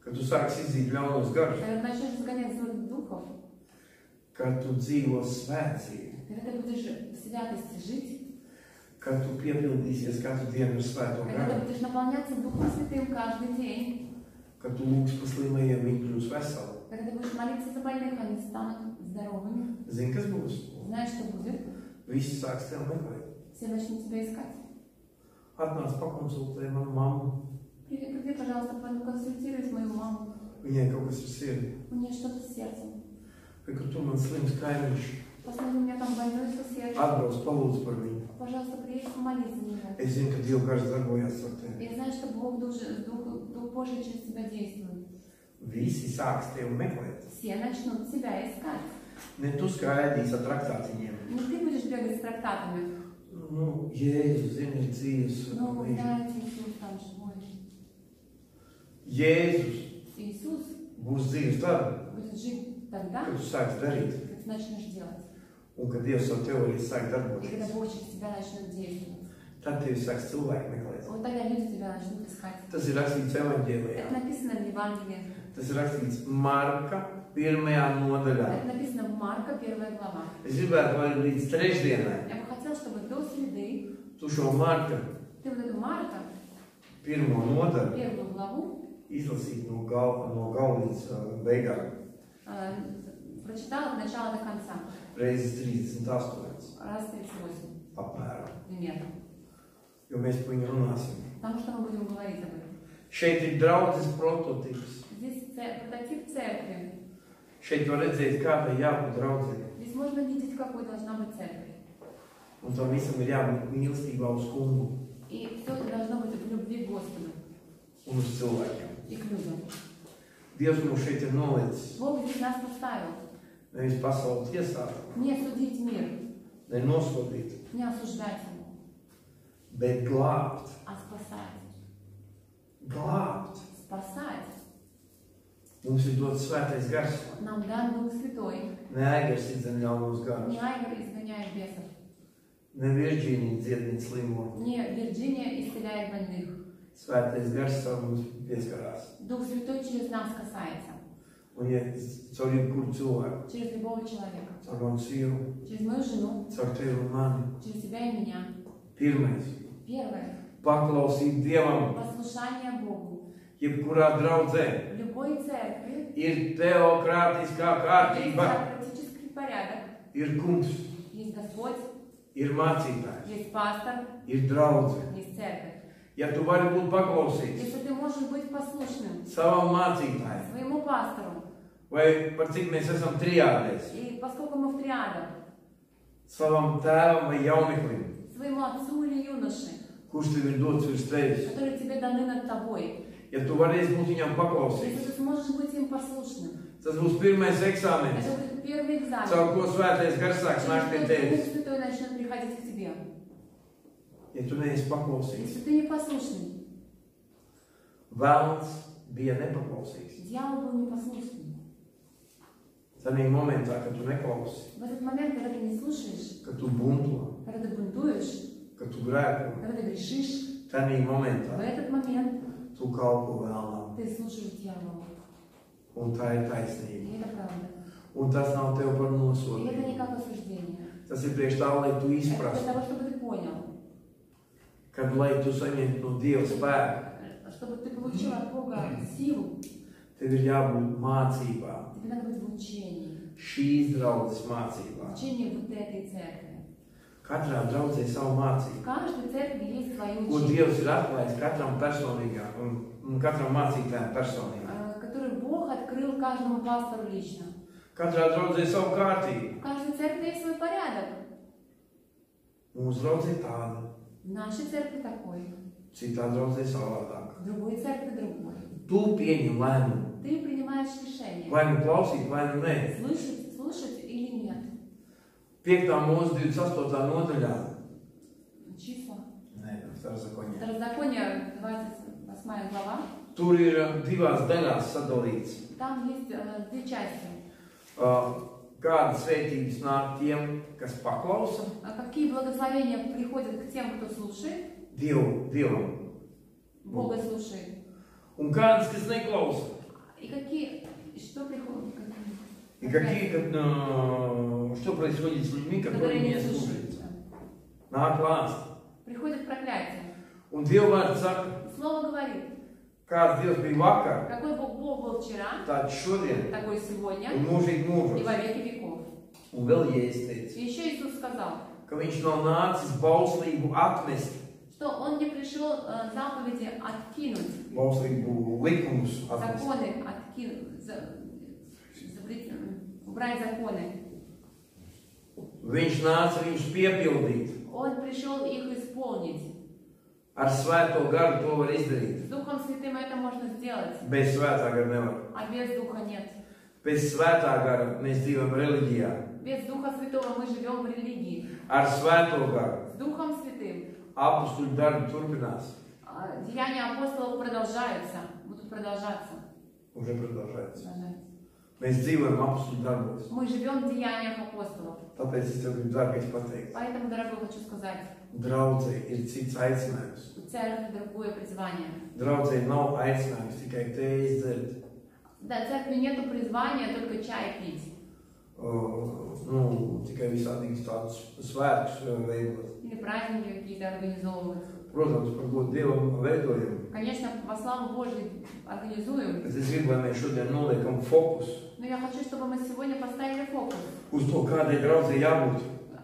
kad tu sāksi izdzīt ļaunos garus, Когда начнешь изгонять злых духов, kad tu dzīvo svētīgi, когда ты будешь в святости жить, kad tu piepildīsies katru dienu ar svēto когда garu, kad tu lūgsi par slimajiem, viņi kļūs veseli. Когда ты будешь знаешь, что будет? Tevi meklēt. Все начнут тебя искать. Atnāc pakonsultē manu mammu, Приди, приди, пожалуйста, консультируй мою маму. kas ir sirdi. У нее что-то с сердцем. Ka tu man slims kaimiņš, Посмотри, у меня там больной сосед. atbrauc palūdz par viņu. Пожалуйста, приедь помолись за. Es zinu, ka Dieva gars darbojas ar tevi. Я знаю, что Бог, Дух, Дух, Божий через тебя действует. Visi sāks tevi meklēt. Все начнут тебя искать. Tu skaidīsi ar traktātiņiem. Не ты будешь бегать с трактатами. Zina, ir dzīves. Но вы знаете, Иисус там живой. Иисус būs dzīves tad, будет жить тогда, darīt. когда ты начнешь делать. Tevi arī sāk И когда darboties. Бог через тебя начнет действовать. Tad tevi sāks cilvēki meklēt. Вот тогда люди тебя начнут искать. Tas ir rakstīts evaņģēlijā. Это написано в Евангелии. Tas ir rakstīts Marka pirmajā nodaļā. Это написано в Марка, первая глава. Es gribētu, lai līdz trešdienai Я бы хотела, чтобы до среды tu šo Marka ты вот эту Марка, pirmo nodaļu первую главу, izlasītu no gala, no gala līdz uh, beigām. э, прочитала от начала до конца. Reizes 38 Раз 38 apmēram. примерно. Jo mēs par viņu runāsim. Потому что мы будем говорить об этом. Šeit ir draudzes prototyps. Прототип церкви. Šeit var redzēt, kā tai jābūt draudzē. Здесь можно видеть, какой должна быть церковь. Un tam visam ir jābūt mīlestībā uz kungu И все это должно быть в любви к Господу un uz cilvēkiem. и к людям. Dievs mums šeit ir nolicis Бог здесь нас поставил. nevis pasauli tiesāt, Не судить мир, ne nosodīt, не осуждать его, bet glābt. а спасать. Glābt. Спасать. Mums ir dots svētais gars. Нам дан Дух Святой. Nē, gars ir zem ļaunos garus. Не Айгор изгоняет бесов. Ne Virģīnija dziedina slimo. Не Вирджиния исцеляет больных. Svētais gars savu mums pieskarās. Дух Святой через нас касается. Un, ja caur jebkuru cilvēku, Через любого человека. caur manu sievu, Через мою жену. caur tevi un mani, Через тебя и меня. pirmais Первое. - paklausīt Dievam, Послушание Богу. Jebkurā draudzē. Ir teokrātiskā kārtība, ir kungs, Есть Господь, ir mācītājs, есть пастор, ir церковь. Ja tu vari būt paklausīgs Если ты можешь быть послушным savam mācītājam, своему пастору, vai par cik mēs esam trijādēs, и поскольку мы в триадах, savam tēvam vai jauneklim, своему отцу или юноше, kurš tev ir dots virs tevis, которые тебе dаны над тобой, ja tu varēsi būt viņam если paklausīgs, ты сможешь быть им послушным, tas būs pirmais eksāmenis, это будет первый экзамен. caur ko svētais gars sāks nākt pie Через tevis. Дух Святой начнет приходить к тебе. Ja tu neesi paklausīgs, Если ты не послушный, vēlns bija nepaklausīgs. дьявол был непослушным. Tanī momentā, kad tu neklausi, В этот момент, когда ты не слушаешь, kad tu bunto, когда ты бунтуешь, kad tu grēko, когда ты грешишь, tanī в momentā этот момент Tu kalpo vēlam. Tie služi ķēlam. Un tā ir taisnība. Un tas nav tev par nosodījumu. Tas ir priekš tā, lai tu izprastu. Kad lai tu saņemtu no Dieva spēku. Tev ir jābūt mācībā. Šīs draudzes mācībā. Katrā draudzē savu mācību. В каждой церкви есть свое Ko учение, Dievs ir atklājis katram personīgā un, un katram mācītājam personīgi. э, которое Бог открыл каждому пастору лично. Katrā draudzē savu kārtību. В каждой церкви есть свой порядок. Mūsu draudzē tāda. В нашей церкви такой. citā draudzē savādāk. В другой церкви другой. Tu pieņem lēmumu, Ты принимаешь решение. vai nu klausīt, vai nu nē. Слышать, слушать или нет. 5. mūzika 28. nodaļā. Числа. Nē, tas ir zakoņā. Второзаконие, 28 глава. Tur ir uh, divās daļās sadalīts. Там есть э, две части. Uh, Kādas svētības nāk tiem, kas paklausa А Какие благословения приходят к тем, кто слушает, Dievu, Dievam, Бога слушает, un kādas, kas neklausa. и какие, что приходит, И какие, как, uh, что происходит с людьми, которые не не слушают. слушают. Nāk lāsts. Приходит проклятие. Dieva vārds saka, Слово говорит, Dievs bija vakar, какой Бог, Бог был вчера, šodien такой сегодня un mūžīgi и во веки веков. Un vēl И еще Иисус сказал, ka viņš nav nācis bauslību atmest, что Он не пришел э, заповеди откинуть, bauslību likumus atmest. законы откинуть, за- убрать законы. Viņš nāca viņus piepildīt. Он пришел их исполнить. Ar svēto garu to var izdarīt. С Духом Святым это можно сделать, Bez svētā gara nevar. а без Духа нет. Bez svētā gara mēs dzīvojam reliģijā. Без Духа Святого мы живем в религии. Ar svēto garu С Духом Святым apstuļu darbi turpinās. деяния апостолов продолжаются, будут продолжаться. Уже продолжается. продолжаться. Mēs dzīvojam apstuļu darbos. Мы живем в деяниях апостолов. Tāpēc es tev gribu dārgais pateikt. Поэтому, дорогой, хочу сказать, Draudzē ir cits aicinājums. у церкви другое призвание. Draudzē nav aicinājums tikai tējas dzert. Да, церкви нету призвания только чай пить. Uh, nu, tikai visādīgas tādas svētkus uh, veidot. Или праздники какие-то организовывать. Protams, par ko Dievam veidojam. Конечно, во славу Божию организуем. Bet es gribu, lai mēs šodien noliekam fokusu Но я хочу, чтобы мы сегодня поставили фокус uz to, kādai draudzē jābūt.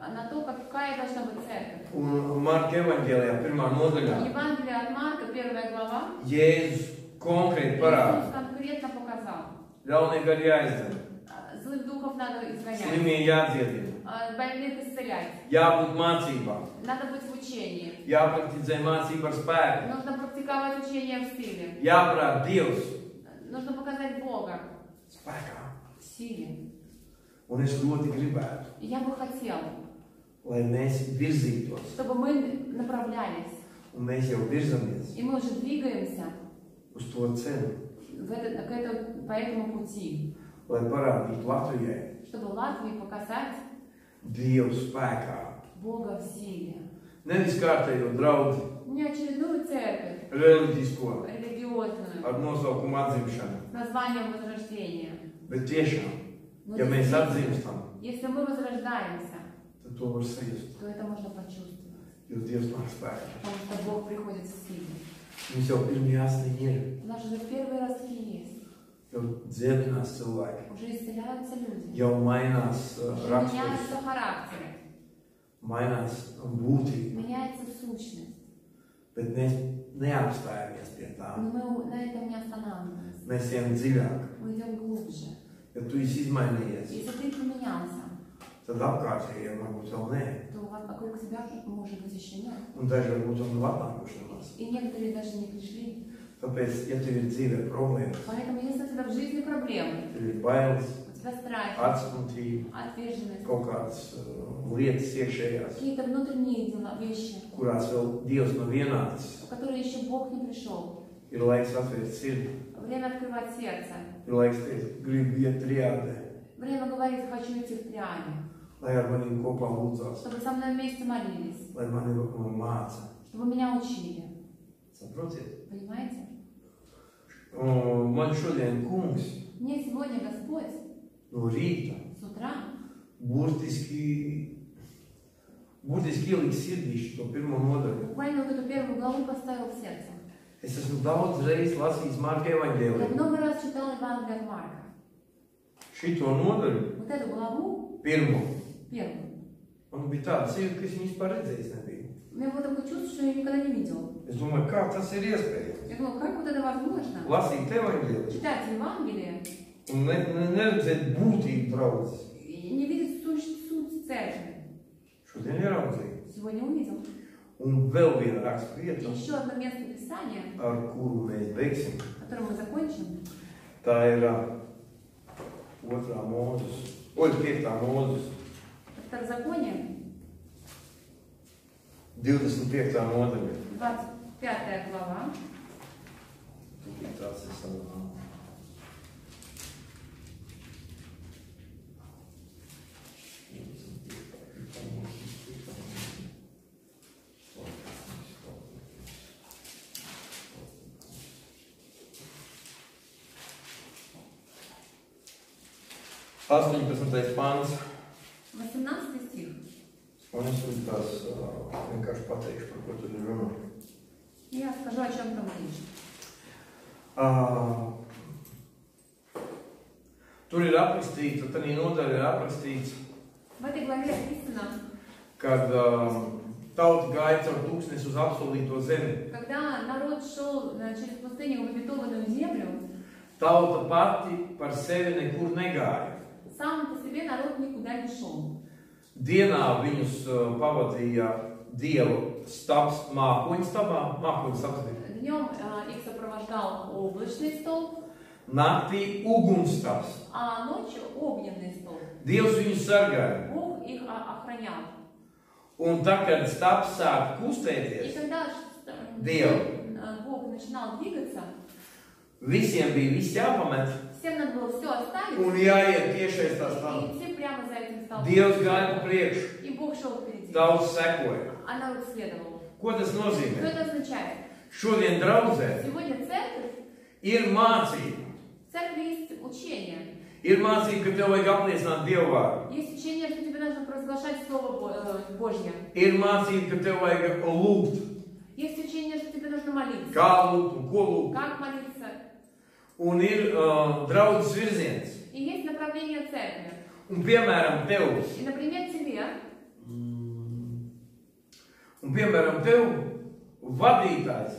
на то, какая должна быть церковь. Un Marka evaņģēlijā pirmā nodaļā Евангелие от Марка, первая глава, Jēzus konkrēti parāda, Иисус конкретно показал. ļaunie gari jāizdara, а, Злых духов надо изгонять, slimie jādziedina, а, больных исцелять. jābūt mācībām, Надо быть в учении. jāpraktizē mācība ar spēku, Нужно практиковать учение в силе. jāprāt Dievs Нужно показать Бога силе. Un es ļoti gribētu, я бы хотела, lai mēs virzītos, чтобы мы направлялись. un mēs jau virzamies И мы уже двигаемся uz to ceļu, в этот- к этому- по этому пути. lai parādītu Latvijai Чтобы Латвии показать Dievu spēkā. Бога в силе. Nevis kārtējo draugu, Не очередную церковь reliģisko, религиозную ar nosaukumu atzimšanu, с названием возрождения. Tiešām, Но ja mēs действительно, atzīstam, если мы возрождаемся, sajust. то это можно почувствовать. Потому что Бог приходит в силе. Mums jau pirmie asni ir, У нас уже первые ростки есть. jau dziedinās cilvēki, Уже исцеляются люди. jau mainās uh, Уже raksturs, меняются характеры. mainās būtība, Меняется сущность. bet mēs neapstājamies pie tā. Но мы на этом не останавливаемся. Mēs ejam dziļāk. Мы идем глубже. Ja tu esi izmainījies, Если ты поменялся, tad apkārtējiem varbūt vēl nē. то во- вокруг тебя может быть еще нет. Un daži varbūt vēl nav no mums. И некоторые даже не пришли. Tāpēc, ja tev ir dzīvē problēmas, Поэтому если у тебя в жизни проблемы, tev ir bailes, тебя страхи, atstumtība, отверженность, kaut kādas uh, lietas iekšējās, какие-то внутренние дела, вещи, kurās vēl Dievs nav ienācis, в которые еще Бог не пришел. ir laiks atvērt sirdi, Время открывать serдце. ir laiks teikt, gribu iet triādē, Время говорить, хочу идти в триане. lai ar maniem kopā lūdzās, Чтобы со мной вместе молились. lai mani māca. Чтобы меня учили. Saprotiet? Понимаете? Un man šodien kungs Мне сегодня Господь no rīta с утра burtiski, burtiski ieliks sirdī to pirmo nodaļu. буквально вот эту первую главу поставил в сердце. Es esmu daudz reizes lasījis Marka Я evaņģēliju. много раз читала Евангелие от Марка. Šito nodaļu, Вот эту главу, pirmo, первую, man bija tāda sajūta, ka es viņu vispār redzējis nebiju. у меня было такое чувство, что я ее никогда не видел. Es domāju, kā tas ir iespējams. Я думала, как вот это возможно? Lasīt evaņģēliju Читать Евангелие un ne, ne, neredzēt būtību draudzes. и не видеть суть, суть церкви. Šodien ieraudzīju. Сегодня увидел. Un vēl viena raksta И vieta, еще одно место Писания, ar kuru mēs beigsim. которым мы закончим. Tā ir ā, otrā mūzes, otrā piektā mūzes, Второзаконие, 25. nodaļa. 25 глава, Tas ir savā. Astoņpadsmitais pāns, 18 стих. un es jums tās ā, vienkārši pateikšu, par ko tur ir runa. Я скажу, о чем там речь. Uh, tur ir aprakstīts, tad arī nodaļa ir aprakstīts, В этой главе описано, kad uh, tauta gāja caur tūkstnesi uz apsolīto zemi. когда народ шел э, через пустыню в обетованную землю, Tauta pati par sevi nekur negāja. сам по себе народ никуда не шел. Dienā viņus uh, pavadīja dievu stabs mākoņu stabā, mākoņu stabs bija. Днем э, их сопровождал облачный столб, Naktī ugunstabs. а ночью огненный столб. Dievs viņus sargāja. Бог их о- охранял. Un tā, kad stabs sāk И kustēties, когда ш- э, Диал. э, Бог начинал двигаться, visiem bija viss jāpamet всем надо было все оставить un jāiet tiešais tās и stabs. идти прямо за этим столбом. Dievs gāja pa priekšu, И Бог шел впереди, daudz sekoja. а народ следовал. Ko tas Что nozīmē? это означает? Šodien draudzē Сегодня церковь, ir mācība. в церкви есть учение. Ir mācība, ka tev vajag apliecināt Dievu vārdu. Есть учение, что тебе нужно провозглашать Слово Бо- э, Божье. Ir mācība, ka tev vajag lūgt, Есть учение, что тебе нужно молиться. kā lūgt un ko lūgt. Как молиться? Un ir uh, draudzes virziens. И есть направление церкви. Un, piemēram, tev, И, например, тебе, un, piemēram, tev vadītājs,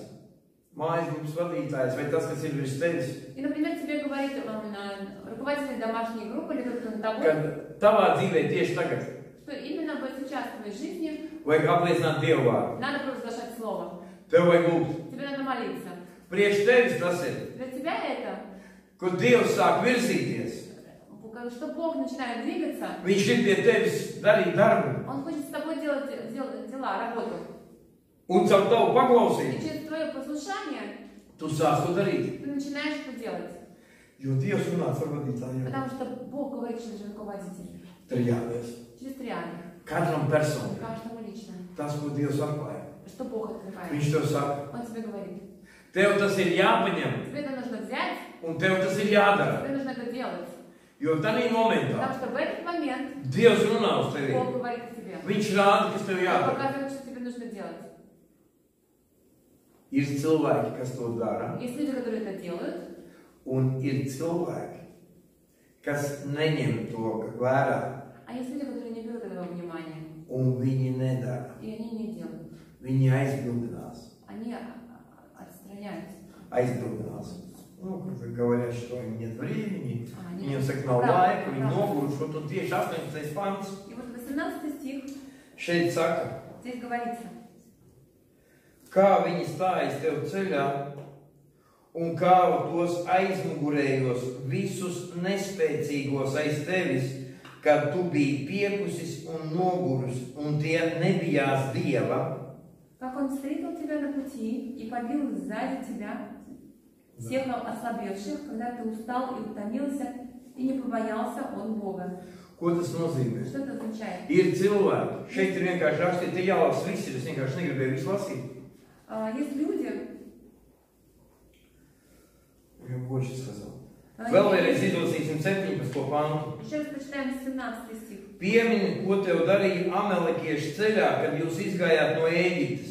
mājas grupas vadītājs vai tas, kas ir virs tevis, и, например, тебе говорит эм, э, руководитель домашней группы или кто-то на тобой, kad tavā dzīvē tieši tagad что именно вот сейчас в твоей жизни vajag apliecināt Dievu vārdu. надо провозглашать Слово. Tev vajag lūgt. Тебе надо молиться. Priekš tevis tas ir, Для тебя это, kad Dievs sāk virzīties. что Бог начинает двигаться, Viņš ir pie tevis darīt darbu, Он хочет с тобой делать дел- дела, работу. un caur tavu И paklausību через твое послушание tu sāc to darīt. ты начинаешь это делать. Jo Dievs runā ar vadītājiem. Потому что Бог говорит через руководителя. Tur jālies. Через триады. Katram personīgi. Каждому лично. Tas, ko Dievs atklāja. Что Бог открывает. Viņš tev saka, Он тебе говорит. tev tas ir jāpaņem, Тебе это нужно взять, un tev tas ir jādara. тебе нужно это делать. Jo tajā momentā Потому что в этот момент Dievs runā uz tevi. Бог говорит к тебе. Viņš rāda, kas tev Он jādara. показывает, что тебе нужно делать. Ir cilvēki, kas to dara, Есть люди, которые это делают, un ir cilvēki, kas neņem to vērā, а есть люди, которые не берут этого внимания. un viņi nedara. И они не делают. Viņi aizbildinās. Они а, а, отстраняются. Aizbildinās. Nu, kur говорят, что им нет времени, А, они- viņiem saka, nav Правда, laika, viņi правда. noguruši, un tieši 18. pants И вот 18 стих šeit saka, здесь говорится. kā viņi stājas tev ceļā un kāva tos aizmugurējos visus nespēcīgos aiz tevis, kad tu biji piekusis un noguris, un tie nebijās Dieva, Как он встретил тебя на пути и побил сзади тебя всех ослабевших, когда ты устал и утомился, и не побоялся он Бога. ko tas nozīmē? Что это означает? Ir cilvēki, šeit ir vienkārši rakstīts, te jālasa viss, ir, es vienkārši negribēju visu lasīt. Есть люди, Jau goši сказал. Vēl vienreiz izlasīsim 17. pantu. Еще раз прочитаем 17 стих. Piemini, ko tev darīja amelekieši ceļā, kad jūs izgājāt no Ēģiptes.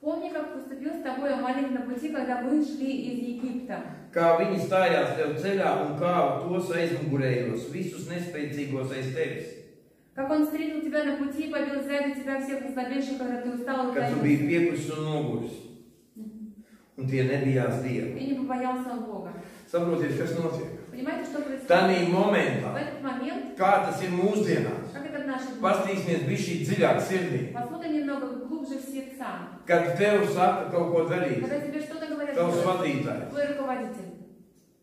Помни, как поступил с тобой Амалик на пути, когда вы шли из Египта. Kā viņi stājās tev ceļā un kāva tos aizmugurējos, visus nespēcīgos aiz tevis, Как он встретил тебя на пути и побил сзади тебя всех ослабевших, когда ты устал и kad tu утомился. biji piekusis un noguris. Un tie nebijās Dieva. И не побоялся он Бога. Saprotiet, kas notiek? Происходит? Tanī В momentā, момент, kā tas ir mūsdienās, в. Pastīsimies bija šī dziļāk sirdī. В. Kad tev saka kaut ko darīt, tavs vadītājs, твой руководитель,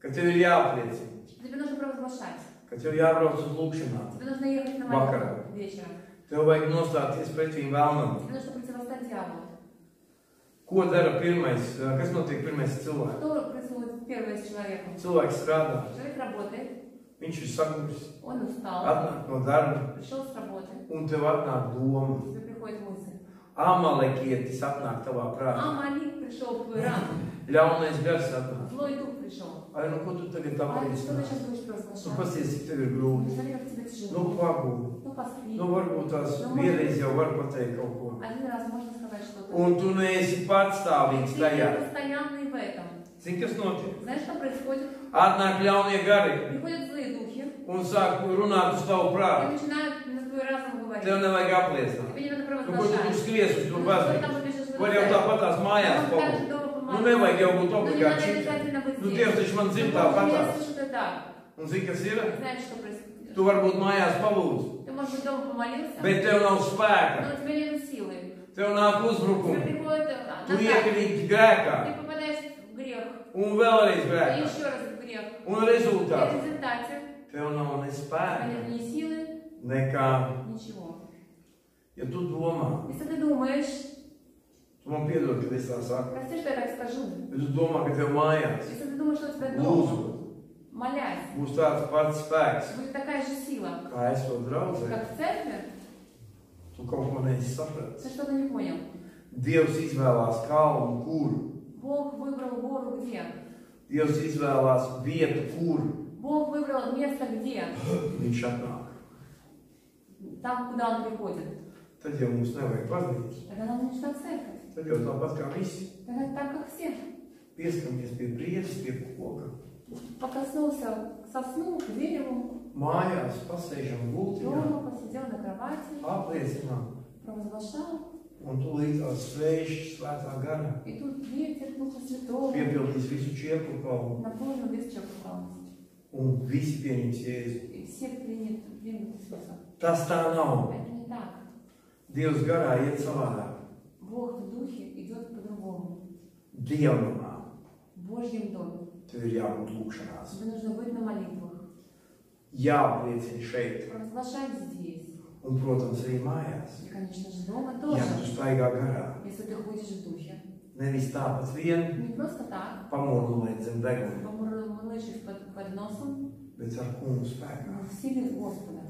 ka tev ir jāpliecina, тебе нужно провозглашать. ka tev jābrauc uz молитву вечером. tev vajag nostāties pretī vēlnam. Ko dara pirmais? Kas notiek pirmais cilvēks? Что происходит первое с человеком? Cilvēks strādā, Человек работает, viņš ir saguris, он устал, atnāk no darba, пришел с работы, un tev atnāk doma. тебе приходит мысль. Amalekietis atnāk tavā prātā. А Малик пришел в твой ранг, Ļaunais gars atnāk. злой дух пришел. Ai, nu, ko tu tagad tam А что ты darīsi? сейчас будешь Nu, провозглашать? pasties, cik tev ir grūti. Смотри, как тебе Nu, тяжело. pagūdi. Ну, поспи. Nu, varbūt tās Nu, vienreiz jau var pateikt kaut ko. Один раз можно сказать что-то. Un tu neesi patstāvīgs Ты tajā. постоянный в этом. Zini, kas notiek? Знаешь, что происходит? Atnāk ļaunie gari Приходят злые духи un sāk runāt uz tavu и prātu. начинают на твой разум говорить. Tev nevajag apliecināt. Тебе не надо Nu, ko tu tur провозглашать. skries uz to Ну, что baznīcu? там побежишь в Var jau церковь? tāpat tās mājās Ну, pabūt. также дома Nu, помолиться. nevajag jau būt Ну, не obligāti надо šitā. обязательно быть Nu, здесь. Dievs taču man zina Ну, tāpat. если что-то так. Un zini, kas ir? Знаешь, что происходит? Tu varbūt mājās palūdz, Ты, может быть, дома помолился, bet tev nav spēka. Силы. Tev nāk Тебе uzbrukumi. приходит а, назад. grēkā Ты попадаешь в грех. un vēlreiz И grēkā. еще раз в грех. В rezultātā результате tev nav ne нет spēka, ни силы, nekā, ничего. Если ты думаешь, Tu man piedod, kad es tā saku. прости, что я так скажу, tu domā, ka tev mājās, если ты думаешь, что у тебя дома, молясь, будет такая же сила, как в церкви, Tu kaut ko neesi sapratis. ты что-то не понял. Dievs izvēlās kalnu, kur. Бог выбрал гору где? Dievs izvēlās vietu, kur Бог выбрал место где? viņš atnāk. Там, куда он приходит. Tad jau mums nevajag baznīcu. Тогда нам нужна церковь. Tad jau tāpat kā visi. Тогда так, как все. Pieskamies pie brīvības, pie koka. Покоснулся к сосну, к дереву, Mājās pasēžam gultī, дома посидел на кровати, apliecinām. провозглашал. Un tu līdz tās sveišas svētā gara И тут ветер Духа Святого piepildīs visu čiepu kalnu. наполнил весь человек полностью. Un visi pieņems Jēzu. И все примут, примут Иисуса. Tas tā nav. Это не так. Dievs garā iet savādāk. Бог в духе идет по-другому. Dievnamā В Божьем доме. tev ir jābūt lūkšanās. Тебе нужно быть на молитвах. Jāpliecina šeit. Провозглашать здесь. Protams, arī mājās. И, конечно же, дома тоже. tu staigā garā. Если ты ходишь в духе. Nevis tāpat vien Не просто так, zem deguna, малышишь под, под носом, kungu spēku. но в силе Господа.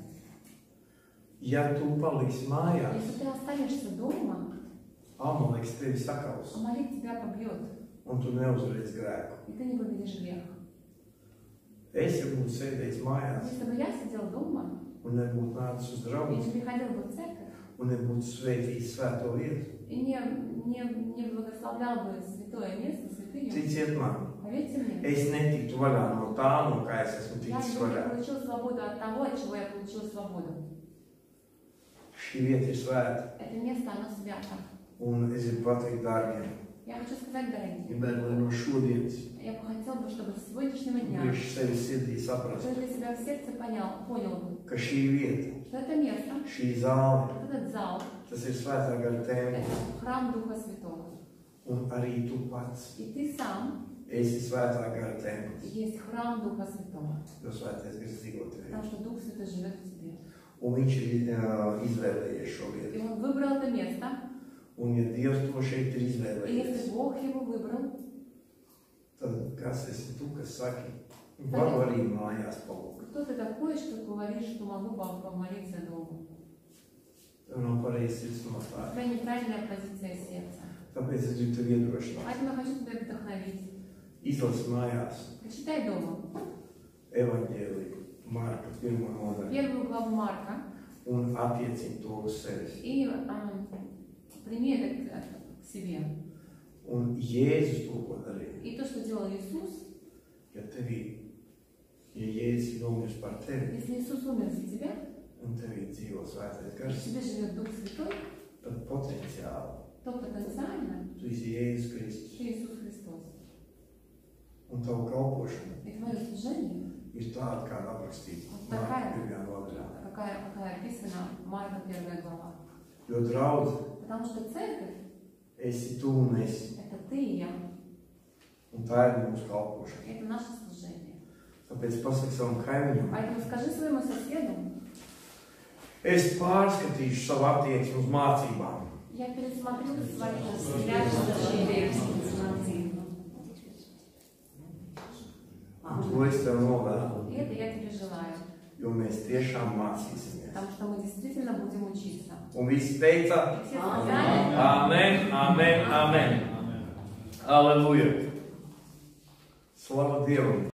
Tu paliksi mājās, Если ты останешься дома, Amaleks tevi sakaus, Амалик тебя побьет, un tu neuzvarēsi grēku. и ты не победишь грех. Es, ja būtu sēdējis mājās Если бы я сидел дома un nebūtu nācis uz и draugu, не приходил бы в церковь, un nebūtu sveitījis svēto vietu, и не, не, не благословлял бы святое место, святыню, ticiet man, поверьте мне, es netiktu vaļā no tā, no kā es esmu я ticis бы не vaļā. получил свободу от того, от чего я получил свободу. Šī vieta ir svēta, Это место, оно свято. un es gribu pateikt, dārgie, Я хочу сказать, дорогие, lai no šodienas я бы хотел бы, чтобы с сегодняшнего дня ты для себя в сердце понял, понял бы, что это место, этот зал, это храм Духа Святого. И ты сам svētā gara tēma, есть храм Духа Святого, svētais gars dzīvo tevī. потому что Дух Святой живет в тебе. Ir uh, izvēlējies šo И. Он выбрал это место, Un, ja Dievs to šeit ir и izvēlējies, если Бог его выбрал, tad kas esi tu, kas saki, varu arī mājās palikt. кто ты такой, что говоришь, что могу вам помолиться дома? Tev nav pareizs sirds У nostāja. тебя неправильная позиция сердца. Tāpēc es gribu tevi iedrošināt. Поэтому я хочу тебя вдохновить. Izlasi mājās Прочитай дома evaņģēliju, Marka pirmo nodaļu первую главу Марка un attiecini to uz sevis. и ам, прими это к- к себе. Un Jēzus to, ko darīja, И то, что делал Иисус, ja tevī, ja Jēzus ir nomiris par tevi, если Иисус умер за тебя, un tevī dzīvo svētais и в gars, тебе живет Дух Святой, tad potenciāli то потенциально tu esi Jēzus Kristus. ты Иисус Христос. Un tavu kalpošanu И твое служение ir tāda, kāda aprakstīta Вот такая. pirmajā nodaļā. какая, какая описана Марка 1 глава. Jo draudz, Потому что церковь esi tu un es, – это ты и я. un tā ir mūsu kalpošana. Это наше служение. Tāpēc pasaki savam kaimiņam, Поэтому скажи своему соседу, es pārskatīšu savu attieksmi uz mācībām. я пересмотрю свои взгляды на служение. Un to es tev novēlu, И это я тебе желаю, jo mēs tiešām mācīsimies. потому что мы действительно будем учиться. Un visi teica, И все сказали, Amen, Amen, Amen. Aleluja! Slava Dievam!